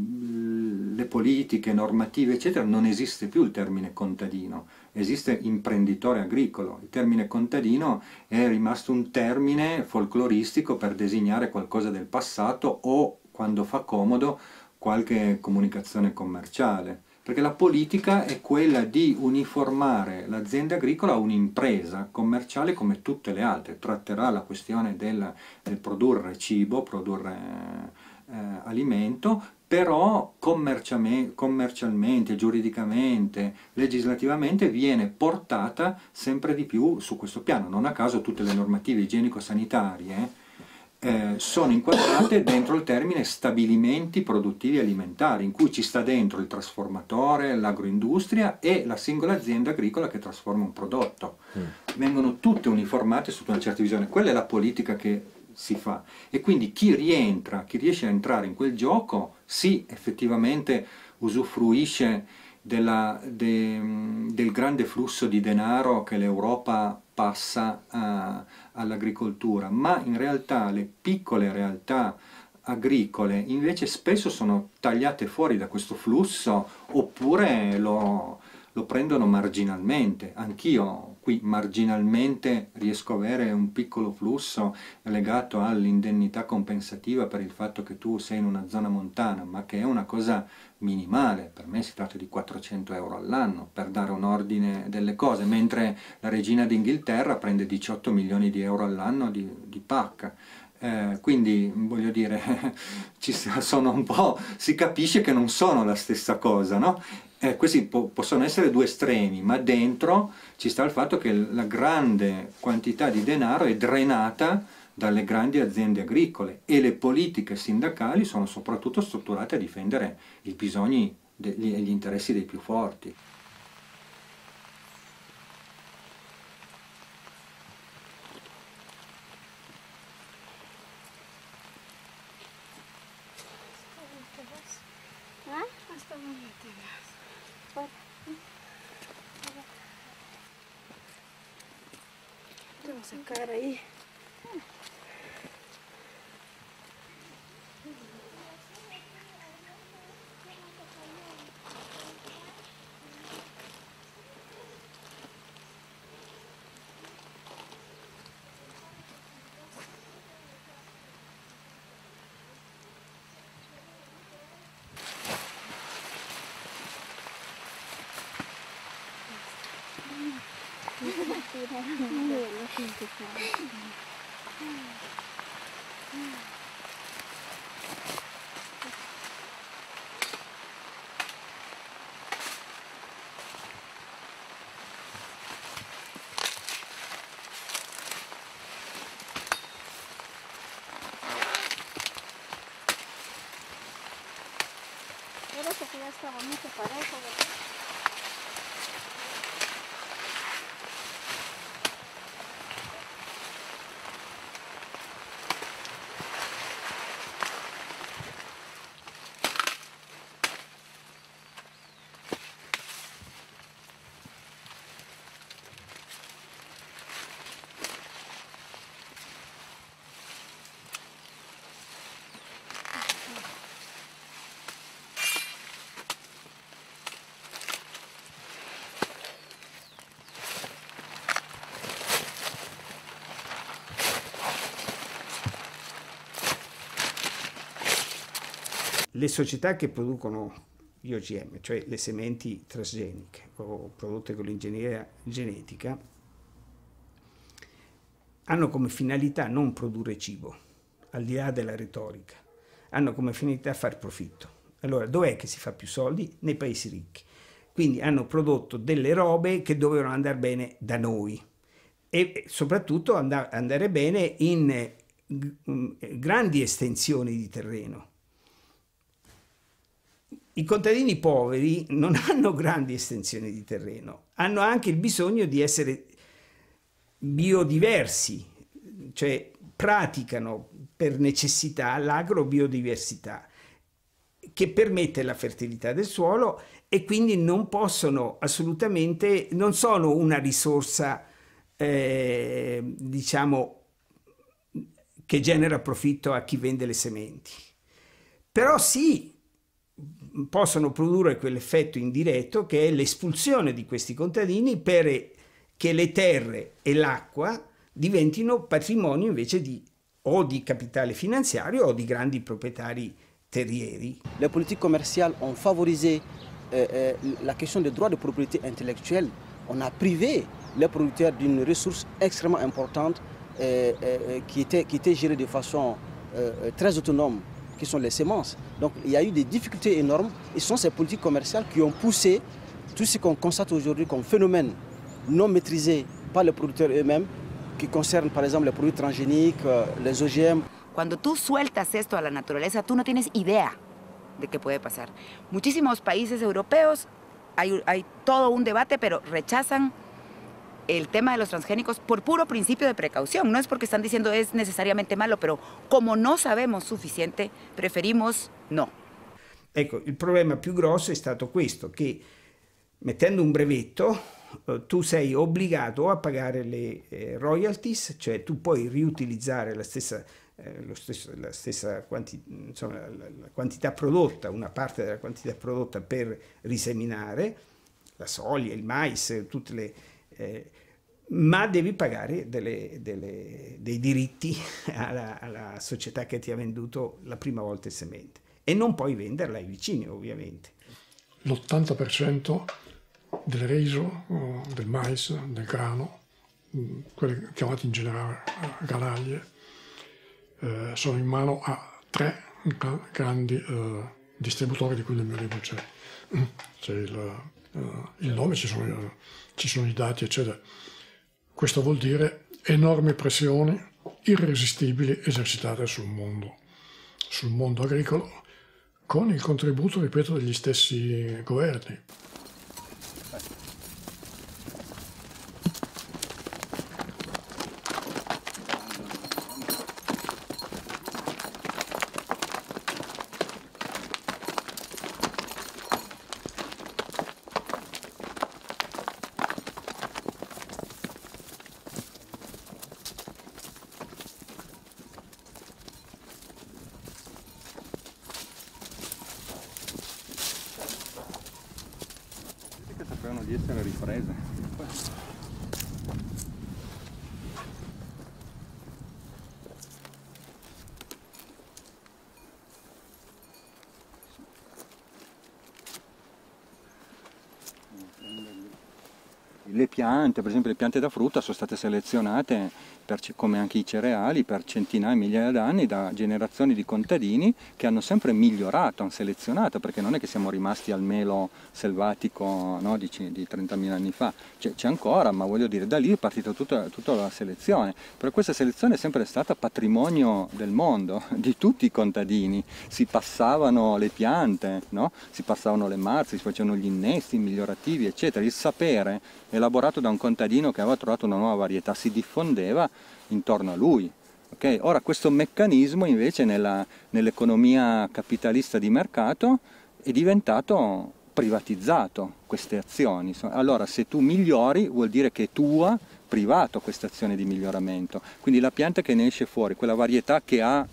le politiche, normative, eccetera, non esiste più il termine contadino, esiste imprenditore agricolo. Il termine contadino è rimasto un termine folcloristico per designare qualcosa del passato o, quando fa comodo, qualche comunicazione commerciale, perché la politica è quella di uniformare l'azienda agricola a un'impresa commerciale come tutte le altre, tratterà la questione del, del produrre cibo, produrre eh, alimento, però commercialmente, giuridicamente, legislativamente viene portata sempre di più su questo piano. Non a caso tutte le normative igienico-sanitarie eh, sono inquadrate dentro il termine stabilimenti produttivi alimentari, in cui ci sta dentro il trasformatore, l'agroindustria e la singola azienda agricola che trasforma un prodotto. Mm. Vengono tutte uniformate sotto una certa visione, quella è la politica che si fa e quindi chi rientra, chi riesce a entrare in quel gioco, sì, effettivamente usufruisce della, de, del grande flusso di denaro che l'Europa passa uh, all'agricoltura, ma in realtà le piccole realtà agricole invece spesso sono tagliate fuori da questo flusso oppure lo, lo prendono marginalmente. Anch'io qui marginalmente riesco a avere un piccolo flusso legato all'indennità compensativa per il fatto che tu sei in una zona montana, ma che è una cosa minimale, per me si tratta di 400 euro all'anno per dare un ordine delle cose, mentre la regina d'Inghilterra prende 18 milioni di euro all'anno di, di PAC. Eh, quindi voglio dire, ci sono un po', si capisce che non sono la stessa cosa, no? Eh, questi po possono essere due estremi, ma dentro ci sta il fatto che la grande quantità di denaro è drenata dalle grandi aziende agricole e le politiche sindacali sono soprattutto strutturate a difendere i bisogni e gli interessi dei più forti. Parece que ya está bonito parejo, ¿verdad? Le società che producono gli OGM, cioè le sementi trasgeniche o prodotte con l'ingegneria genetica, hanno come finalità non produrre cibo, al di là della retorica, hanno come finalità far profitto. Allora, dov'è che si fa più soldi? Nei paesi ricchi. Quindi hanno prodotto delle robe che dovevano andare bene da noi e soprattutto andare bene in grandi estensioni di terreno i contadini poveri non hanno grandi estensioni di terreno, hanno anche il bisogno di essere biodiversi, cioè praticano per necessità l'agrobiodiversità che permette la fertilità del suolo e quindi non possono assolutamente, non sono una risorsa, eh, diciamo, che genera profitto a chi vende le sementi. Però sì, possono produrre quell'effetto indiretto che è l'espulsione di questi contadini per che le terre e l'acqua diventino patrimonio invece di o di capitale finanziario o di grandi proprietari terrieri. Les politiques commerciales ont favorisé euh, euh, la question des droits de propriété intellectuelle. On a privé les producteurs d'une ressource extrêmement importante euh, qui, était, qui était gérée de façon très autonome qui sont les semences. Donc il y a eu des difficultés énormes et ce sont ces politiques commerciales qui ont poussé tout ce qu'on constate aujourd'hui comme phénomène non maîtrisé par les producteurs eux-mêmes, qui concerne par exemple les produits transgéniques, les OGM. Cuando tú sueltas esto a la naturaleza, tú no tienes idea de qué puede pasar. Muchísimos países europeos, hay, hay todo un debate, pero rechazan el tema de los transgénicos por puro principio de precaución. No es porque están diciendo es necesariamente malo, pero como no sabemos suficiente, preferimos no. Ecco, il problema più grosso è stato questo, che mettendo un brevetto eh, tu sei obbligato a pagare le eh, royalties, cioè tu puoi riutilizzare la stessa, eh, stesso, la stessa quanti, insomma, la, la quantità prodotta, una parte della quantità prodotta per riseminare, la soia, il mais, tutte le eh, ma devi pagare delle, delle, dei diritti alla, alla, società che ti ha venduto la prima volta il semente e non puoi venderla ai vicini ovviamente. L'80% del riso, del mais, del grano, quelle chiamate in generale granaglie, eh, sono in mano a tre grandi eh, distributori di cui nel mio libro c'è, c'è il, il, nome, ci sono, ci sono i dati, eccetera. Questo vuol dire enormi pressioni irresistibili esercitate sul mondo, sul mondo agricolo, con il contributo, ripeto, degli stessi governi. sapevano di essere riprese. le piante, da frutta sono state selezionate, per, come anche i cereali, per centinaia, migliaia d'anni da generazioni di contadini che hanno sempre migliorato, hanno selezionato, perché non è che siamo rimasti al melo selvatico no, di, di 30.000 anni fa, c'è, c'è, ancora, ma voglio dire, da lì è partita tutta, tutta la selezione, però questa selezione è sempre stata patrimonio del mondo, di tutti i contadini, si passavano le piante, no? si passavano le marze, si facevano gli innesti migliorativi, eccetera, il sapere elaborato da un contadino che aveva trovato una nuova varietà si diffondeva intorno a lui. Okay? Ora questo meccanismo invece nell'economia capitalista di mercato è diventato privatizzato, queste azioni. Allora se tu migliori vuol dire che è tua, privato, questa azione di miglioramento. Quindi la pianta che ne esce fuori, quella varietà che ha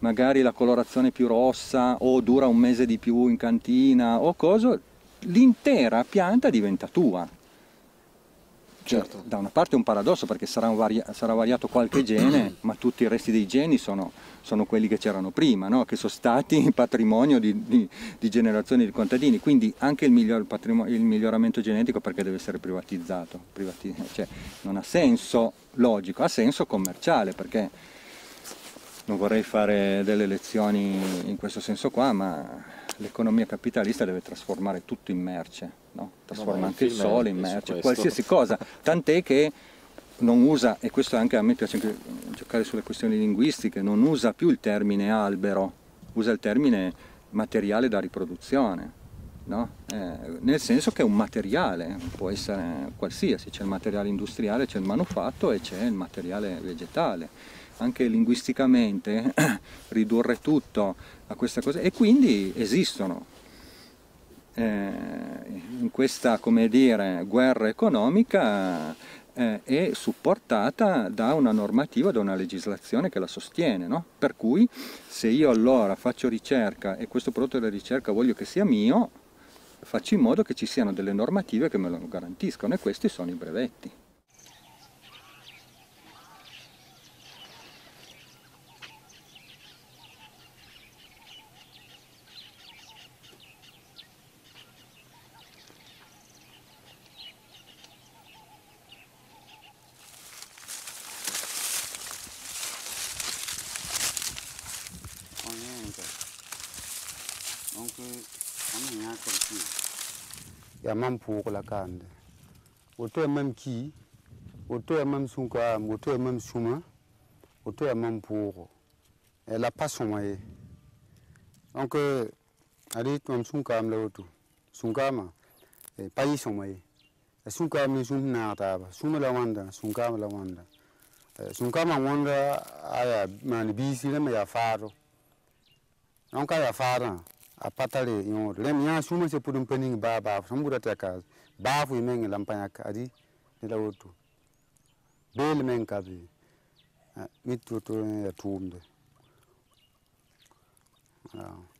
magari la colorazione più rossa o dura un mese di più in cantina o cosa, l'intera pianta diventa tua. Certo. Da una parte è un paradosso perché sarà, un vari- sarà variato qualche gene, ma tutti i resti dei geni sono, sono quelli che c'erano prima, no? che sono stati patrimonio di, di, di, generazioni di contadini. Quindi anche il, miglior, il, miglioramento genetico perché deve essere privatizzato. Privati- cioè, non ha senso logico, ha senso commerciale perché non vorrei fare delle lezioni in questo senso qua, ma l'economia capitalista deve trasformare tutto in merce, no? trasforma no, anche il sole in merce, qualsiasi cosa, tant'è che non usa, e questo anche a me piace anche giocare sulle questioni linguistiche, non usa più il termine albero, usa il termine materiale da riproduzione. No? Eh, nel senso che è un materiale, può essere qualsiasi, c'è il materiale industriale, c'è il manufatto e c'è il materiale vegetale anche linguisticamente ridurre tutto a questa cosa e quindi esistono eh, in questa come dire guerra economica eh, è supportata da una normativa, da una legislazione che la sostiene, no? per cui se io allora faccio ricerca e questo prodotto della ricerca voglio che sia mio, faccio in modo che ci siano delle normative che me lo garantiscono e questi sono i brevetti. mam pour la kaamde woto ya e mam kii woto ya e mam sũ-kaam woto ya e mam sũma woto ya mam pʋʋgo la pa sõma ye. Donc ad yɩ tɩ mam sũ-kaam la woto sũ-kaamã pa yɩ sõma ye a sũ-kaam ne sũm sẽn naag taaba sũma la wãnda sũ-kaamã la wãnda sũ-kaamã a yaa maan biisi rãmb yaa faado donc a yaa faadã a patale yõod rẽm yãa sũmã se pʋd n pa ning baa baaf sẽn bʋda tɩ ka baaf y meng la n pa yãk adi ne la woto beel meng ka be mi woto ya tʋʋmde Dale.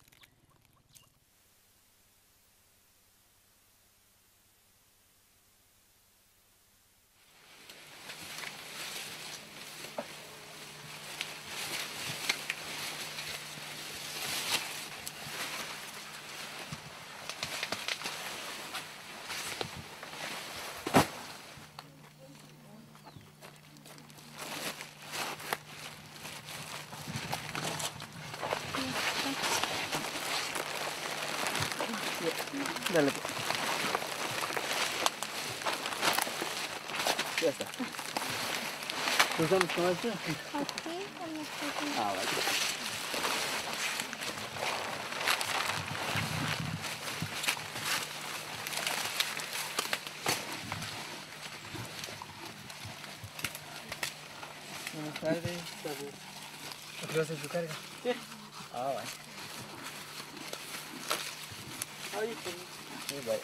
Aqui. Ah, vai. Sai daí, tá bom. A criança carga? Ah, vai. Aí, vai.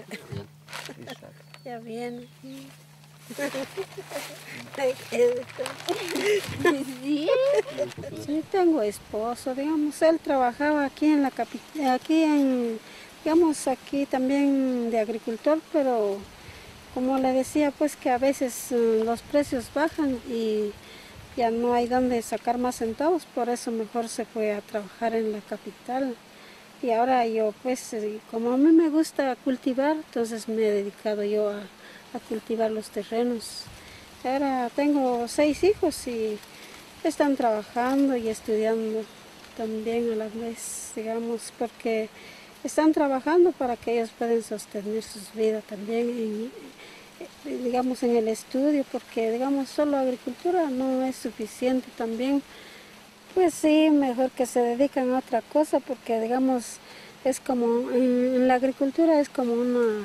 Rápido. Ya viene. Sí. Sí, tengo esposo, digamos, él trabajaba aquí en la capital, aquí en, digamos, aquí también de agricultor, pero como le decía, pues que a veces eh, los precios bajan y ya no hay donde sacar más centavos, por eso mejor se fue a trabajar en la capital. Y ahora yo, pues, como a mí me gusta cultivar, entonces me he dedicado yo a, a cultivar los terrenos. Ahora tengo seis hijos y están trabajando y estudiando también a la vez, digamos, porque están trabajando para que ellos puedan sostener sus vidas también, en- eh, digamos, en el estudio, porque, digamos, solo agricultura no es suficiente también. Pues sí, mejor que se dedican a otra cosa, porque, digamos, es como, en, la agricultura es como una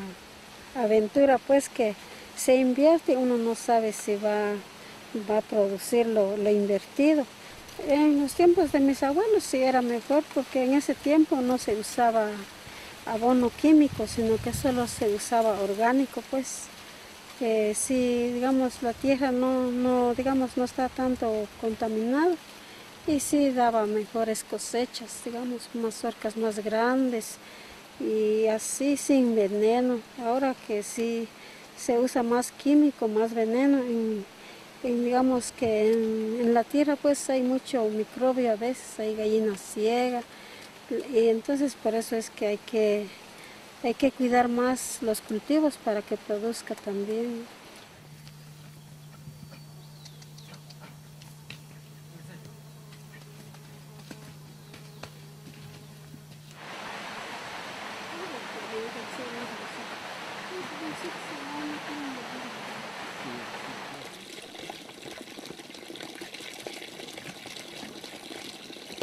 aventura, pues que se invierte y uno no sabe si va, va a producir lo, lo invertido. En los tiempos de mis abuelos sí era mejor porque en ese tiempo no se usaba abono químico, sino que solo se usaba orgánico, pues. Que sí, digamos, la tierra no, no, digamos, no está tanto contaminada y sí daba mejores cosechas, digamos, mazorcas más grandes y así sin veneno. Ahora que sí se usa más químico, más veneno, en, en, digamos que en, la tierra pues hay mucho microbio a veces, hay gallinas ciegas y entonces por eso es que hay que, hay que cuidar más los cultivos para que produzca también.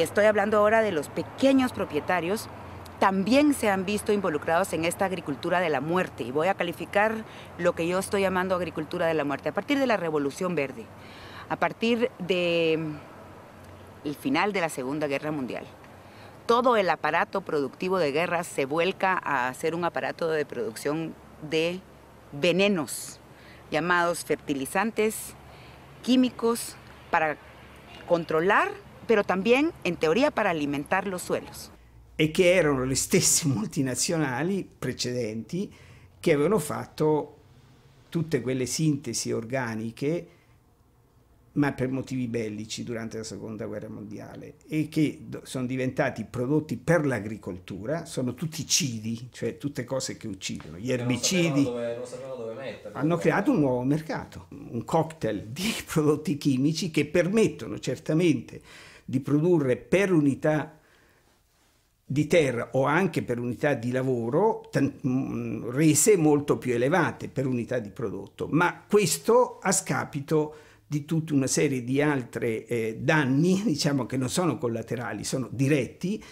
Estoy hablando ahora de los pequeños propietarios, también se han visto involucrados en esta agricultura de la muerte. Y voy a calificar lo que yo estoy llamando agricultura de la muerte. A partir de la Revolución Verde, a partir del final de la Segunda Guerra Mundial, todo el aparato productivo de guerra se vuelca a hacer un aparato de producción de venenos, llamados fertilizantes químicos, para controlar, pero también, en teoria, para alimentar los suelos. e che erano le stesse multinazionali precedenti che avevano fatto tutte quelle sintesi organiche, ma per motivi bellici durante la seconda guerra mondiale e che sono diventati prodotti per l'agricoltura, sono tutti cidi, cioè tutte cose che uccidono, gli erbicidi. non sapevano dove metterli. Hanno creato un nuovo mercato, un cocktail di prodotti chimici che permettono certamente di produrre per unità di terra o anche per unità di lavoro mm, rese molto più elevate per unità di prodotto, ma questo a scapito di tutta una serie di altri eh, danni, diciamo che non sono collaterali, sono diretti,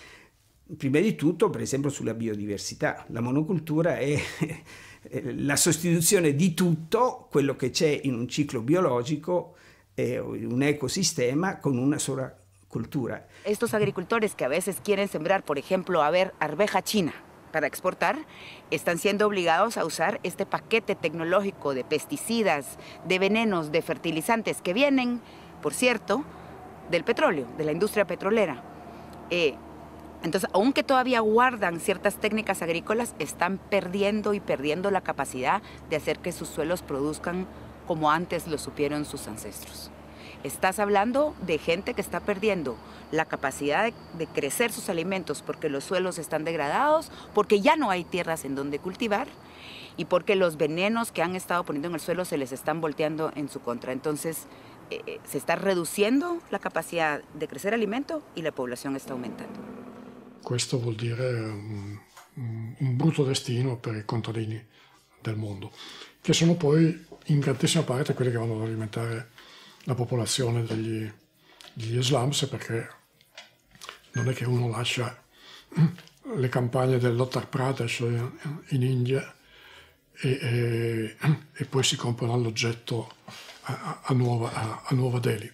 prima di tutto per esempio sulla biodiversità. La monocultura è eh, la sostituzione di tutto quello che c'è in un ciclo biologico, eh, un ecosistema con una sola Estos agricultores que a veces quieren sembrar, por ejemplo, a ver, arveja china para exportar, están siendo obligados a usar este paquete tecnológico de pesticidas, de venenos, de fertilizantes que vienen, por cierto, del petróleo, de la industria petrolera. Eh, entonces, aunque todavía guardan ciertas técnicas agrícolas, están perdiendo y perdiendo la capacidad de hacer que sus suelos produzcan como antes lo supieron sus ancestros. Estás hablando de gente que está perdiendo la capacidad de, crecer sus alimentos porque los suelos están degradados, porque ya no hay tierras en donde cultivar y porque los venenos que han estado poniendo en el suelo se les están volteando en su contra. Entonces, eh, se está reduciendo la capacidad de crecer alimento y la población está aumentando. Questo vuol dire un, un brutto destino per i contadini del mondo, che sono poi in grandissima parte quelli che vanno la popolazione degli, degli slums perché non è che uno lascia le campagne dell'Uttar Pradesh in India e, e, e poi si compra un alloggetto a, a, Nuova, a, a, Nuova, Delhi.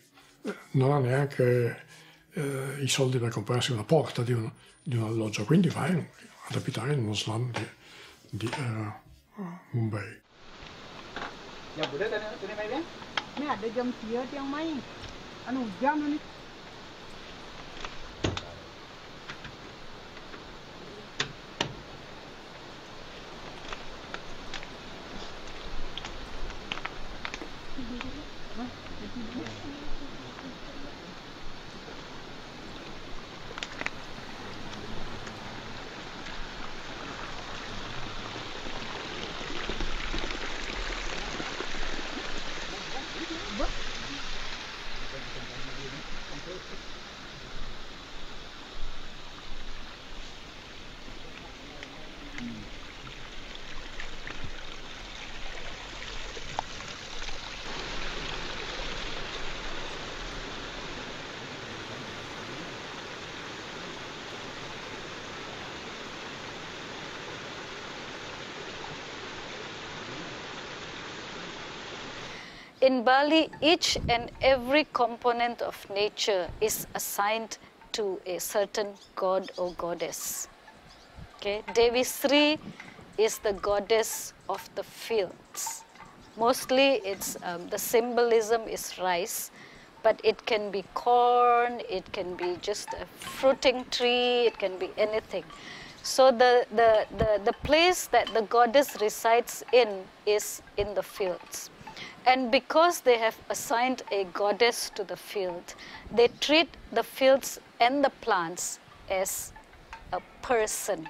Non ha neanche eh, i soldi per comprarsi una porta di un, di un alloggio, quindi vai ad abitare in uno slum di, di uh, Mumbai. ને આડે જમ થયો ત્યાં માઈ અને ઉજામ નહીં In Bali, each and every component of nature is assigned to a certain god or goddess. Okay, Devi Sri is the goddess of the fields. Mostly, it's um, the symbolism is rice, but it can be corn, it can be just a fruiting tree, it can be anything. So the, the, the, the place that the goddess resides in is in the fields. And because they have assigned a goddess to the field, they treat the fields and the plants as a person.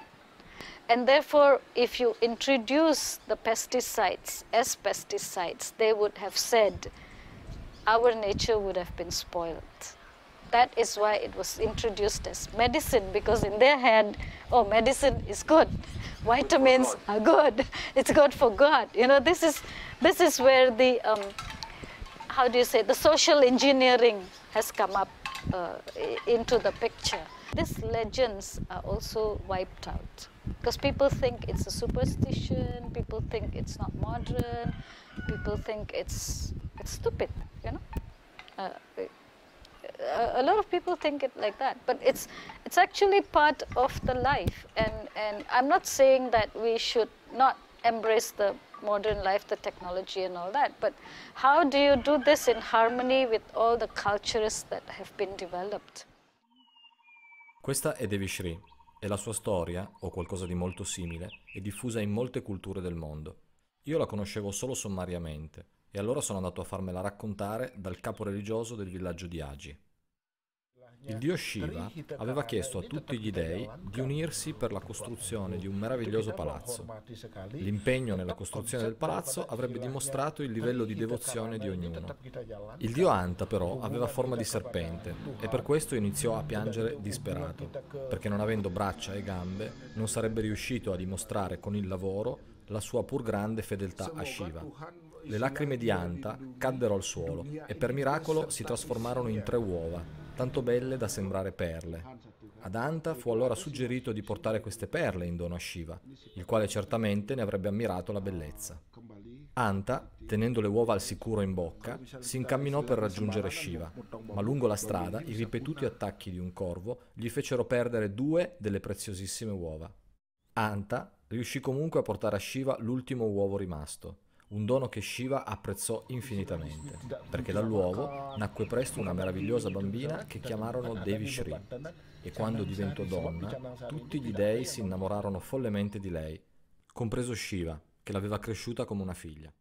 And therefore, if you introduce the pesticides as pesticides, they would have said our nature would have been spoiled. That is why it was introduced as medicine, because in their head, oh, medicine is good. Vitamins are good. It's good for God. You know, this is, this is where the, um, how do you say, the social engineering has come up uh, into the picture. These legends are also wiped out because people think it's a superstition, people think it's not modern, people think it's, it's stupid, you know. Uh, a, lot of people think it like that, but it's it's actually part of the life. And and I'm not saying that we should not embrace the modern life, the technology, and all that. But how do you do this in harmony with all the cultures that have been developed? Questa è Devi Shri e la sua storia, o qualcosa di molto simile, è diffusa in molte culture del mondo. Io la conoscevo solo sommariamente e allora sono andato a farmela raccontare dal capo religioso del villaggio di Agi. Il dio Shiva aveva chiesto a tutti gli dei di unirsi per la costruzione di un meraviglioso palazzo. L'impegno nella costruzione del palazzo avrebbe dimostrato il livello di devozione di ognuno. Il dio Anta però aveva forma di serpente e per questo iniziò a piangere disperato, perché non avendo braccia e gambe non sarebbe riuscito a dimostrare con il lavoro la sua pur grande fedeltà a Shiva. Le lacrime di Anta caddero al suolo e per miracolo si trasformarono in tre uova, tanto belle da sembrare perle. Ad Anta fu allora suggerito di portare queste perle in dono a Shiva, il quale certamente ne avrebbe ammirato la bellezza. Anta, tenendo le uova al sicuro in bocca, si incamminò per raggiungere Shiva, ma lungo la strada i ripetuti attacchi di un corvo gli fecero perdere due delle preziosissime uova. Anta riuscì comunque a portare a Shiva l'ultimo uovo rimasto, un dono che Shiva apprezzò infinitamente, perché dall'uovo nacque presto una meravigliosa bambina che chiamarono Devi Shri, e quando diventò donna, tutti gli dei si innamorarono follemente di lei, compreso Shiva, che l'aveva cresciuta come una figlia.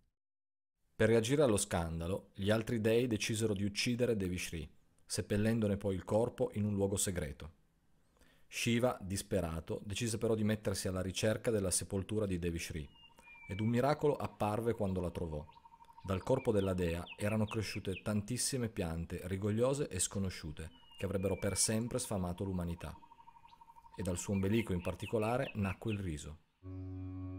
Per reagire allo scandalo, gli altri dei decisero di uccidere Devi Shri, seppellendone poi il corpo in un luogo segreto. Shiva, disperato, decise però di mettersi alla ricerca della sepoltura di Devi Shri, ed un miracolo apparve quando la trovò. Dal corpo della dea erano cresciute tantissime piante rigogliose e sconosciute che avrebbero per sempre sfamato l'umanità. E dal suo ombelico in particolare nacque il riso.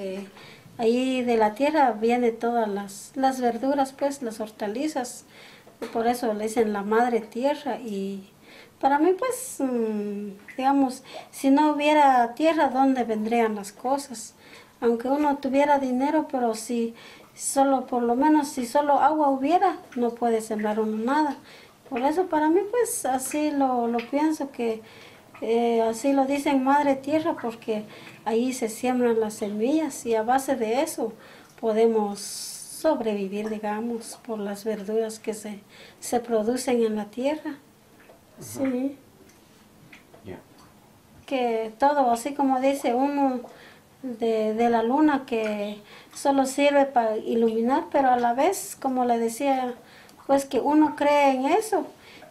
Eh, ahí de la tierra vienen todas las, las verduras, pues las hortalizas. Por eso le dicen la madre tierra. Y para mí, pues, mm, digamos, si no hubiera tierra, ¿dónde vendrían las cosas? Aunque uno tuviera dinero, pero si solo, por lo menos, si solo agua hubiera, no puede sembrar uno nada. Por eso para mí, pues, así lo, lo pienso que eh, así lo dicen madre tierra porque ahí se siembran las semillas y a base de eso podemos sobrevivir, digamos, por las verduras que se, se producen en la tierra. Sí. Que todo, así como dice uno de, de la luna, que solo sirve para iluminar, pero a la vez, como le decía, pues que uno cree en eso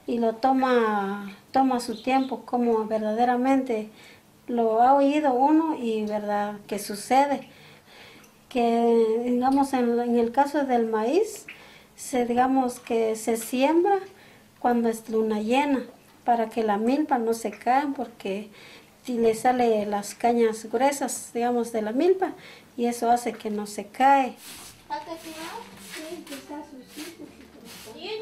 y lo toma, toma su tiempo como verdaderamente lo ha oído uno y verdad que sucede. Que digamos en, en el caso del maíz, se, digamos que se siembra cuando es luna llena para que la milpa no se caiga porque si le sale las cañas gruesas, digamos, de la milpa y eso hace que no se cae. Bien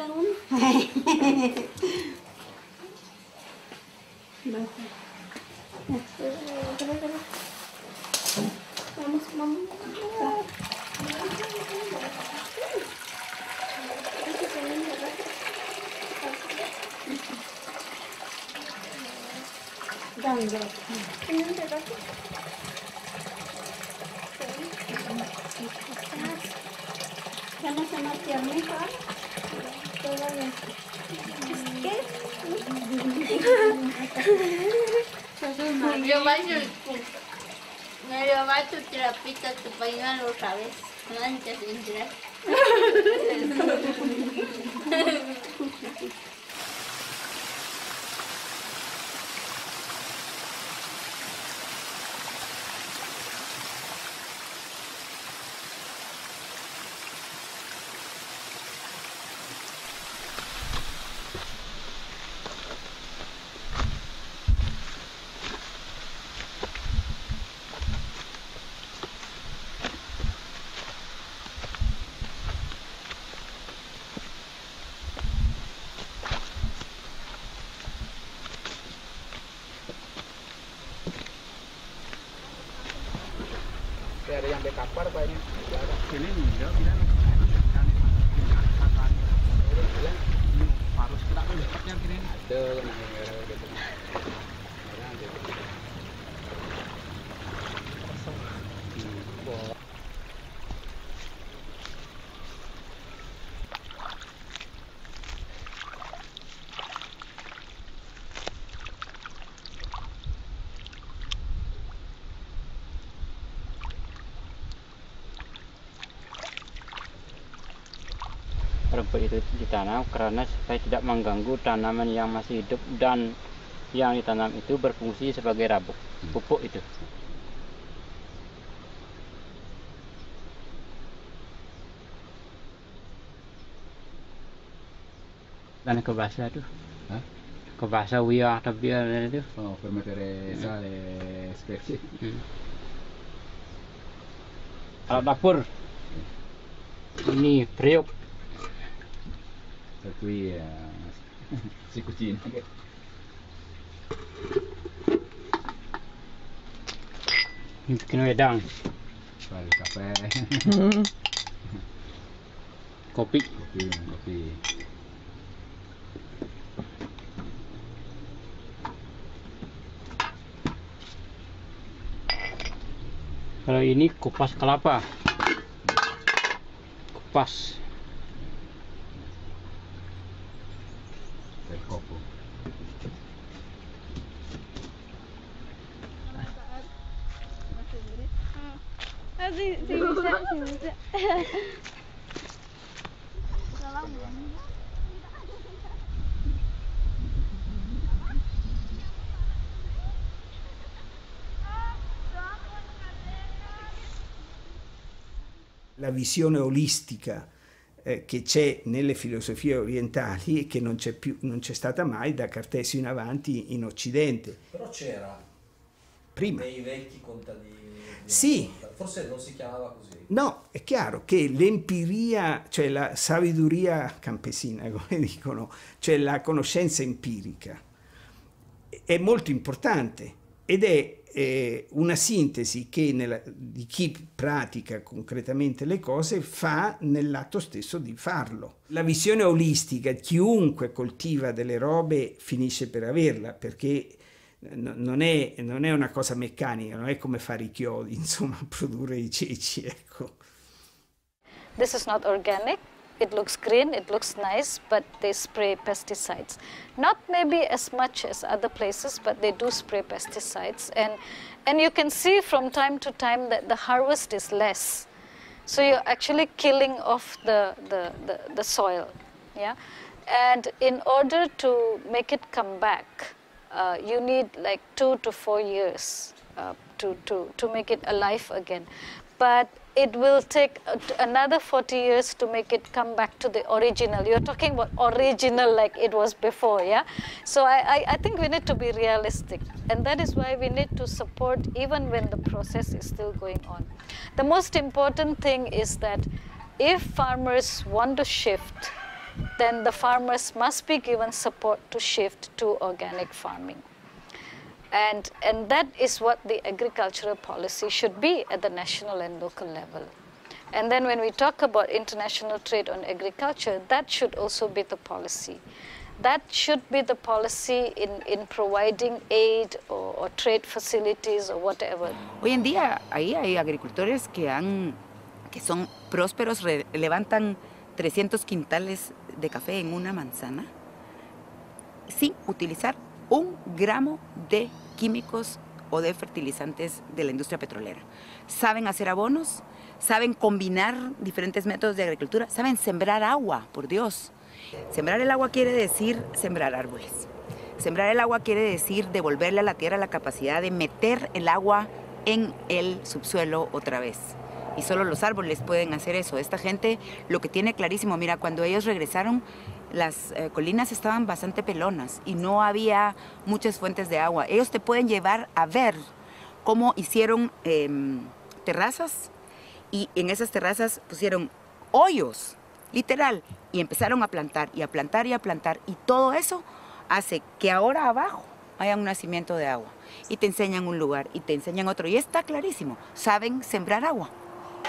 bangun. Jangan jauh. Ini udah. Sama-sama jamnya? yo Robar Me robar tu trapito, tu pañuelo, ¿sabes? Antes de entrar. ditanam karena supaya tidak mengganggu tanaman yang masih hidup dan yang ditanam itu berfungsi sebagai rabuk pupuk itu. Dan ke bahasa itu. Hah? Ke bahasa atau biar itu. Oh, per mettere sale spezie. Alat dapur. Ini periuk. Cui eh, si cucina. Ini bikin wedang. Fare il caffè. Kopi. Kopi, kopi. Kalau ini kupas kelapa. Kupas. Sa, sì, mi sa. La visione olistica eh, che c'è nelle filosofie orientali e che non c'è, più, non c'è stata mai da Cartesio in avanti in Occidente. Però c'era Prima. nei vecchi contadini. Sì. Forse non si chiamava così. No, è chiaro che l'empiria, cioè la sabiduria campesina, come dicono, cioè la conoscenza empirica, è molto importante ed è eh, una sintesi che nella- di chi pratica concretamente le cose fa nell'atto stesso di farlo. La visione olistica, chiunque coltiva delle robe finisce per averla perché non è, non è una cosa meccanica, non è come fare i chiodi, insomma, produrre i ceci, ecco. This is not organic. It looks green, it looks nice, but they spray pesticides. Not maybe as much as other places, but they do spray pesticides. And, and you can see from time to time that the harvest is less. So you're actually killing off the, the, the, the soil. Yeah? And in order to make it come back, uh, you need like two to four years uh, to, to, to make it alive again. But it will take another 40 years to make it come back to the original. You're talking about original like it was before, yeah? So I, I, I think we need to be realistic. And that is why we need to support even when the process is still going on. The most important thing is that if farmers want to shift, then the farmers must be given support to shift to organic farming. And, and that is what the agricultural policy should be at the national and local level. And then when we talk about international trade on agriculture, that should also be the policy. That should be the policy in, in providing aid or, or trade facilities or whatever. Hoy en día ahí hay agricultores que han que son prósperos, levantan 300 quintales de café en una manzana sin utilizar un gramo de químicos o de fertilizantes de la industria petrolera. Saben hacer abonos, saben combinar diferentes métodos de agricultura, saben sembrar agua, por Dios. Sembrar el agua quiere decir sembrar árboles. Sembrar el agua quiere decir devolverle a la tierra la capacidad de meter el agua en el subsuelo otra vez. Y solo los árboles pueden hacer eso. Esta gente lo que tiene clarísimo, mira, cuando ellos regresaron, las eh, colinas estaban bastante pelonas y no había muchas fuentes de agua. Ellos te pueden llevar a ver cómo hicieron em, terrazas y en esas terrazas pusieron hoyos, literal, y empezaron a plantar y a plantar y a plantar y todo eso hace que ahora abajo haya un nacimiento de agua y te enseñan un lugar y te enseñan otro y está clarísimo, saben sembrar agua.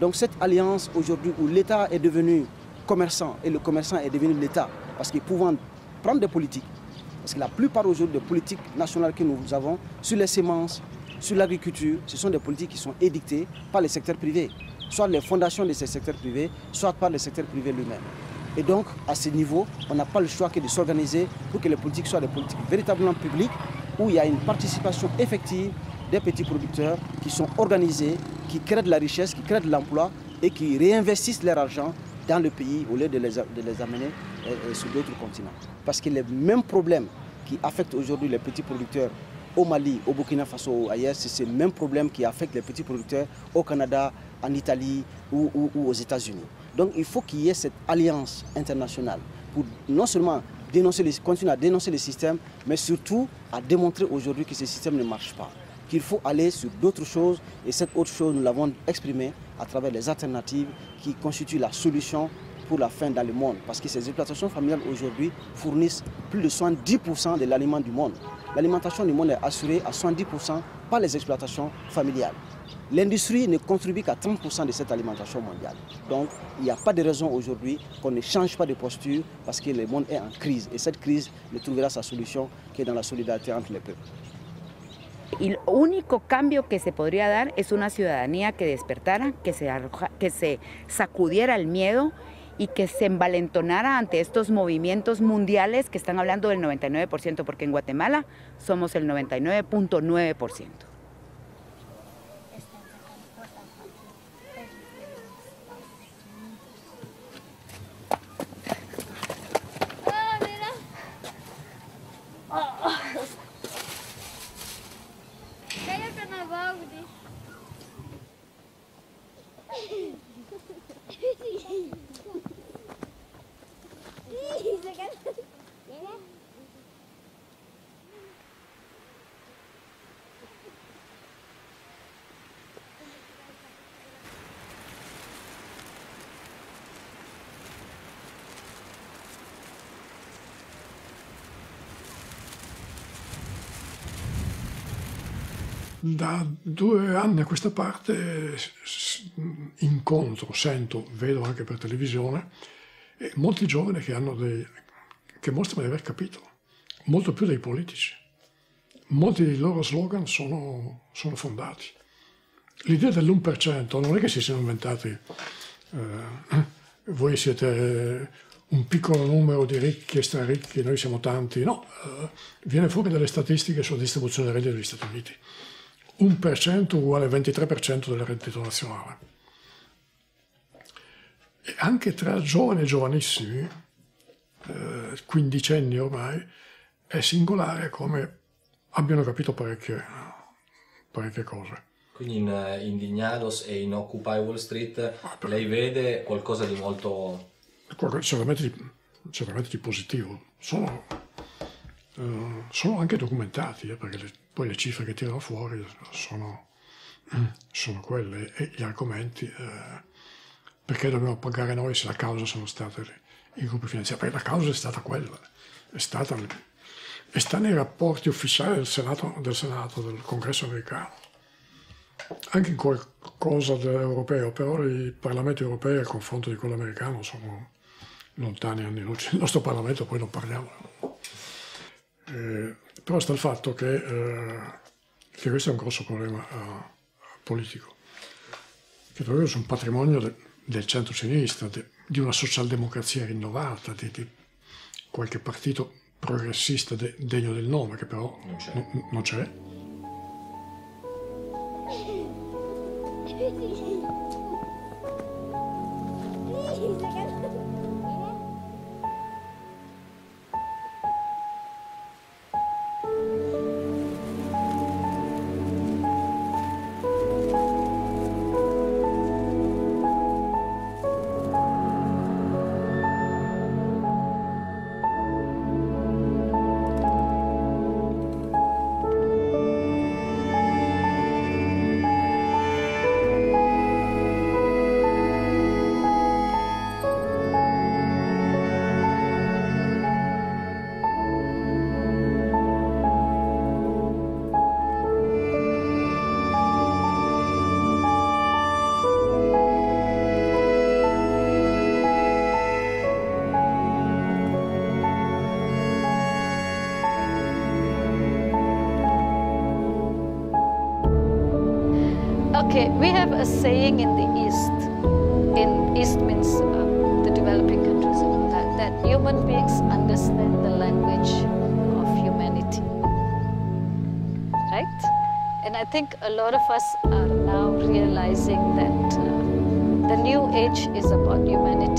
Donc cette alliance aujourd'hui où l'État est devenu commerçant et le commerçant est devenu l'État, parce qu'il pouvant prendre des politiques, parce que la plupart aujourd'hui des politiques nationales que nous avons sur les semences, sur l'agriculture, ce sont des politiques qui sont édictées par les secteurs privés, soit les fondations de ces secteurs privés, soit par le secteur privé lui-même. Et donc, à ce niveau, on n'a pas le choix que de s'organiser pour que les politiques soient des politiques véritablement publiques, où il y a une participation effective des petits producteurs qui sont organisés, qui créent de la richesse, qui créent de l'emploi et qui réinvestissent leur argent dans le pays au lieu de les, les amener euh, euh, sur d'autres continents. Parce que les mêmes problèmes qui affectent aujourd'hui les petits producteurs au Mali, au Burkina Faso ou ailleurs, c'est ces mêmes problèmes qui affectent les petits producteurs au Canada, en Italie ou aux États-Unis. Donc il faut qu'il y ait cette alliance internationale pour non seulement dénoncer continuer à dénoncer le système, mais surtout à démontrer aujourd'hui que ce système ne marche pas. Qu'il faut aller sur d'autres choses et cette autre chose, nous l'avons exprimée à travers les alternatives qui constituent la solution pour la faim dans le monde. Parce que ces exploitations familiales aujourd'hui fournissent plus de 70% de l'aliment du monde. L'alimentation du monde est assurée à 70% par les exploitations familiales. L'industrie ne contribue qu'à 30% de cette alimentation mondiale. Donc, il n'y a pas de raison aujourd'hui qu'on ne change pas de posture parce que le monde est en crise. Et cette crise ne trouvera sa solution que dans la solidarité entre les peuples. Lo único cambio que se podría dar es una ciudadanía que despertara, que se, que se sacudiera el miedo y que se envalentonara ante estos movimientos mundiales que están hablando del 99%, porque en Guatemala somos el 99.9%. Da due anni a questa parte incontro, sento, vedo anche per televisione, molti giovani che, dei, che mostrano di aver capito, molto più dei politici. Molti dei loro slogan sono, sono fondati. L'idea dell'1% non è che si siano inventati, eh, voi siete un piccolo numero di ricchi e straricchi, noi siamo tanti, no, eh, viene fuori dalle statistiche sulla distribuzione dei redditi degli Stati Uniti. 1% uguale 23% del reddito nazionale. E anche tra giovani e giovanissimi, eh, quindicenni ormai, è singolare come abbiano capito parecchie, parecchie cose. Quindi in eh, Indignados e in Occupy Wall Street lei vede qualcosa di molto... Certamente di, certamente di positivo. Sono, eh, sono anche documentati, eh, perché le- poi le cifre che tirano fuori sono, sono quelle e gli argomenti. eh, perché dobbiamo pagare noi se la causa sono state i gruppi finanziari? Perché la causa è stata quella, è stata, e sta nei rapporti ufficiali del Senato, del Senato, del Congresso americano anche in qualcosa dell'europeo, però i parlamenti europei a confronto di quello americano sono lontani anni luce. Il nostro Parlamento poi non parliamo. Eh, però sta il fatto che, eh, che questo è un grosso problema eh, politico, che proprio su un patrimonio de- del centro-sinistra, de- di una socialdemocrazia rinnovata, di, di qualche partito progressista de- degno del nome, che però n- non c'è. think a lot of us are now realizing that uh, the new age is about humanity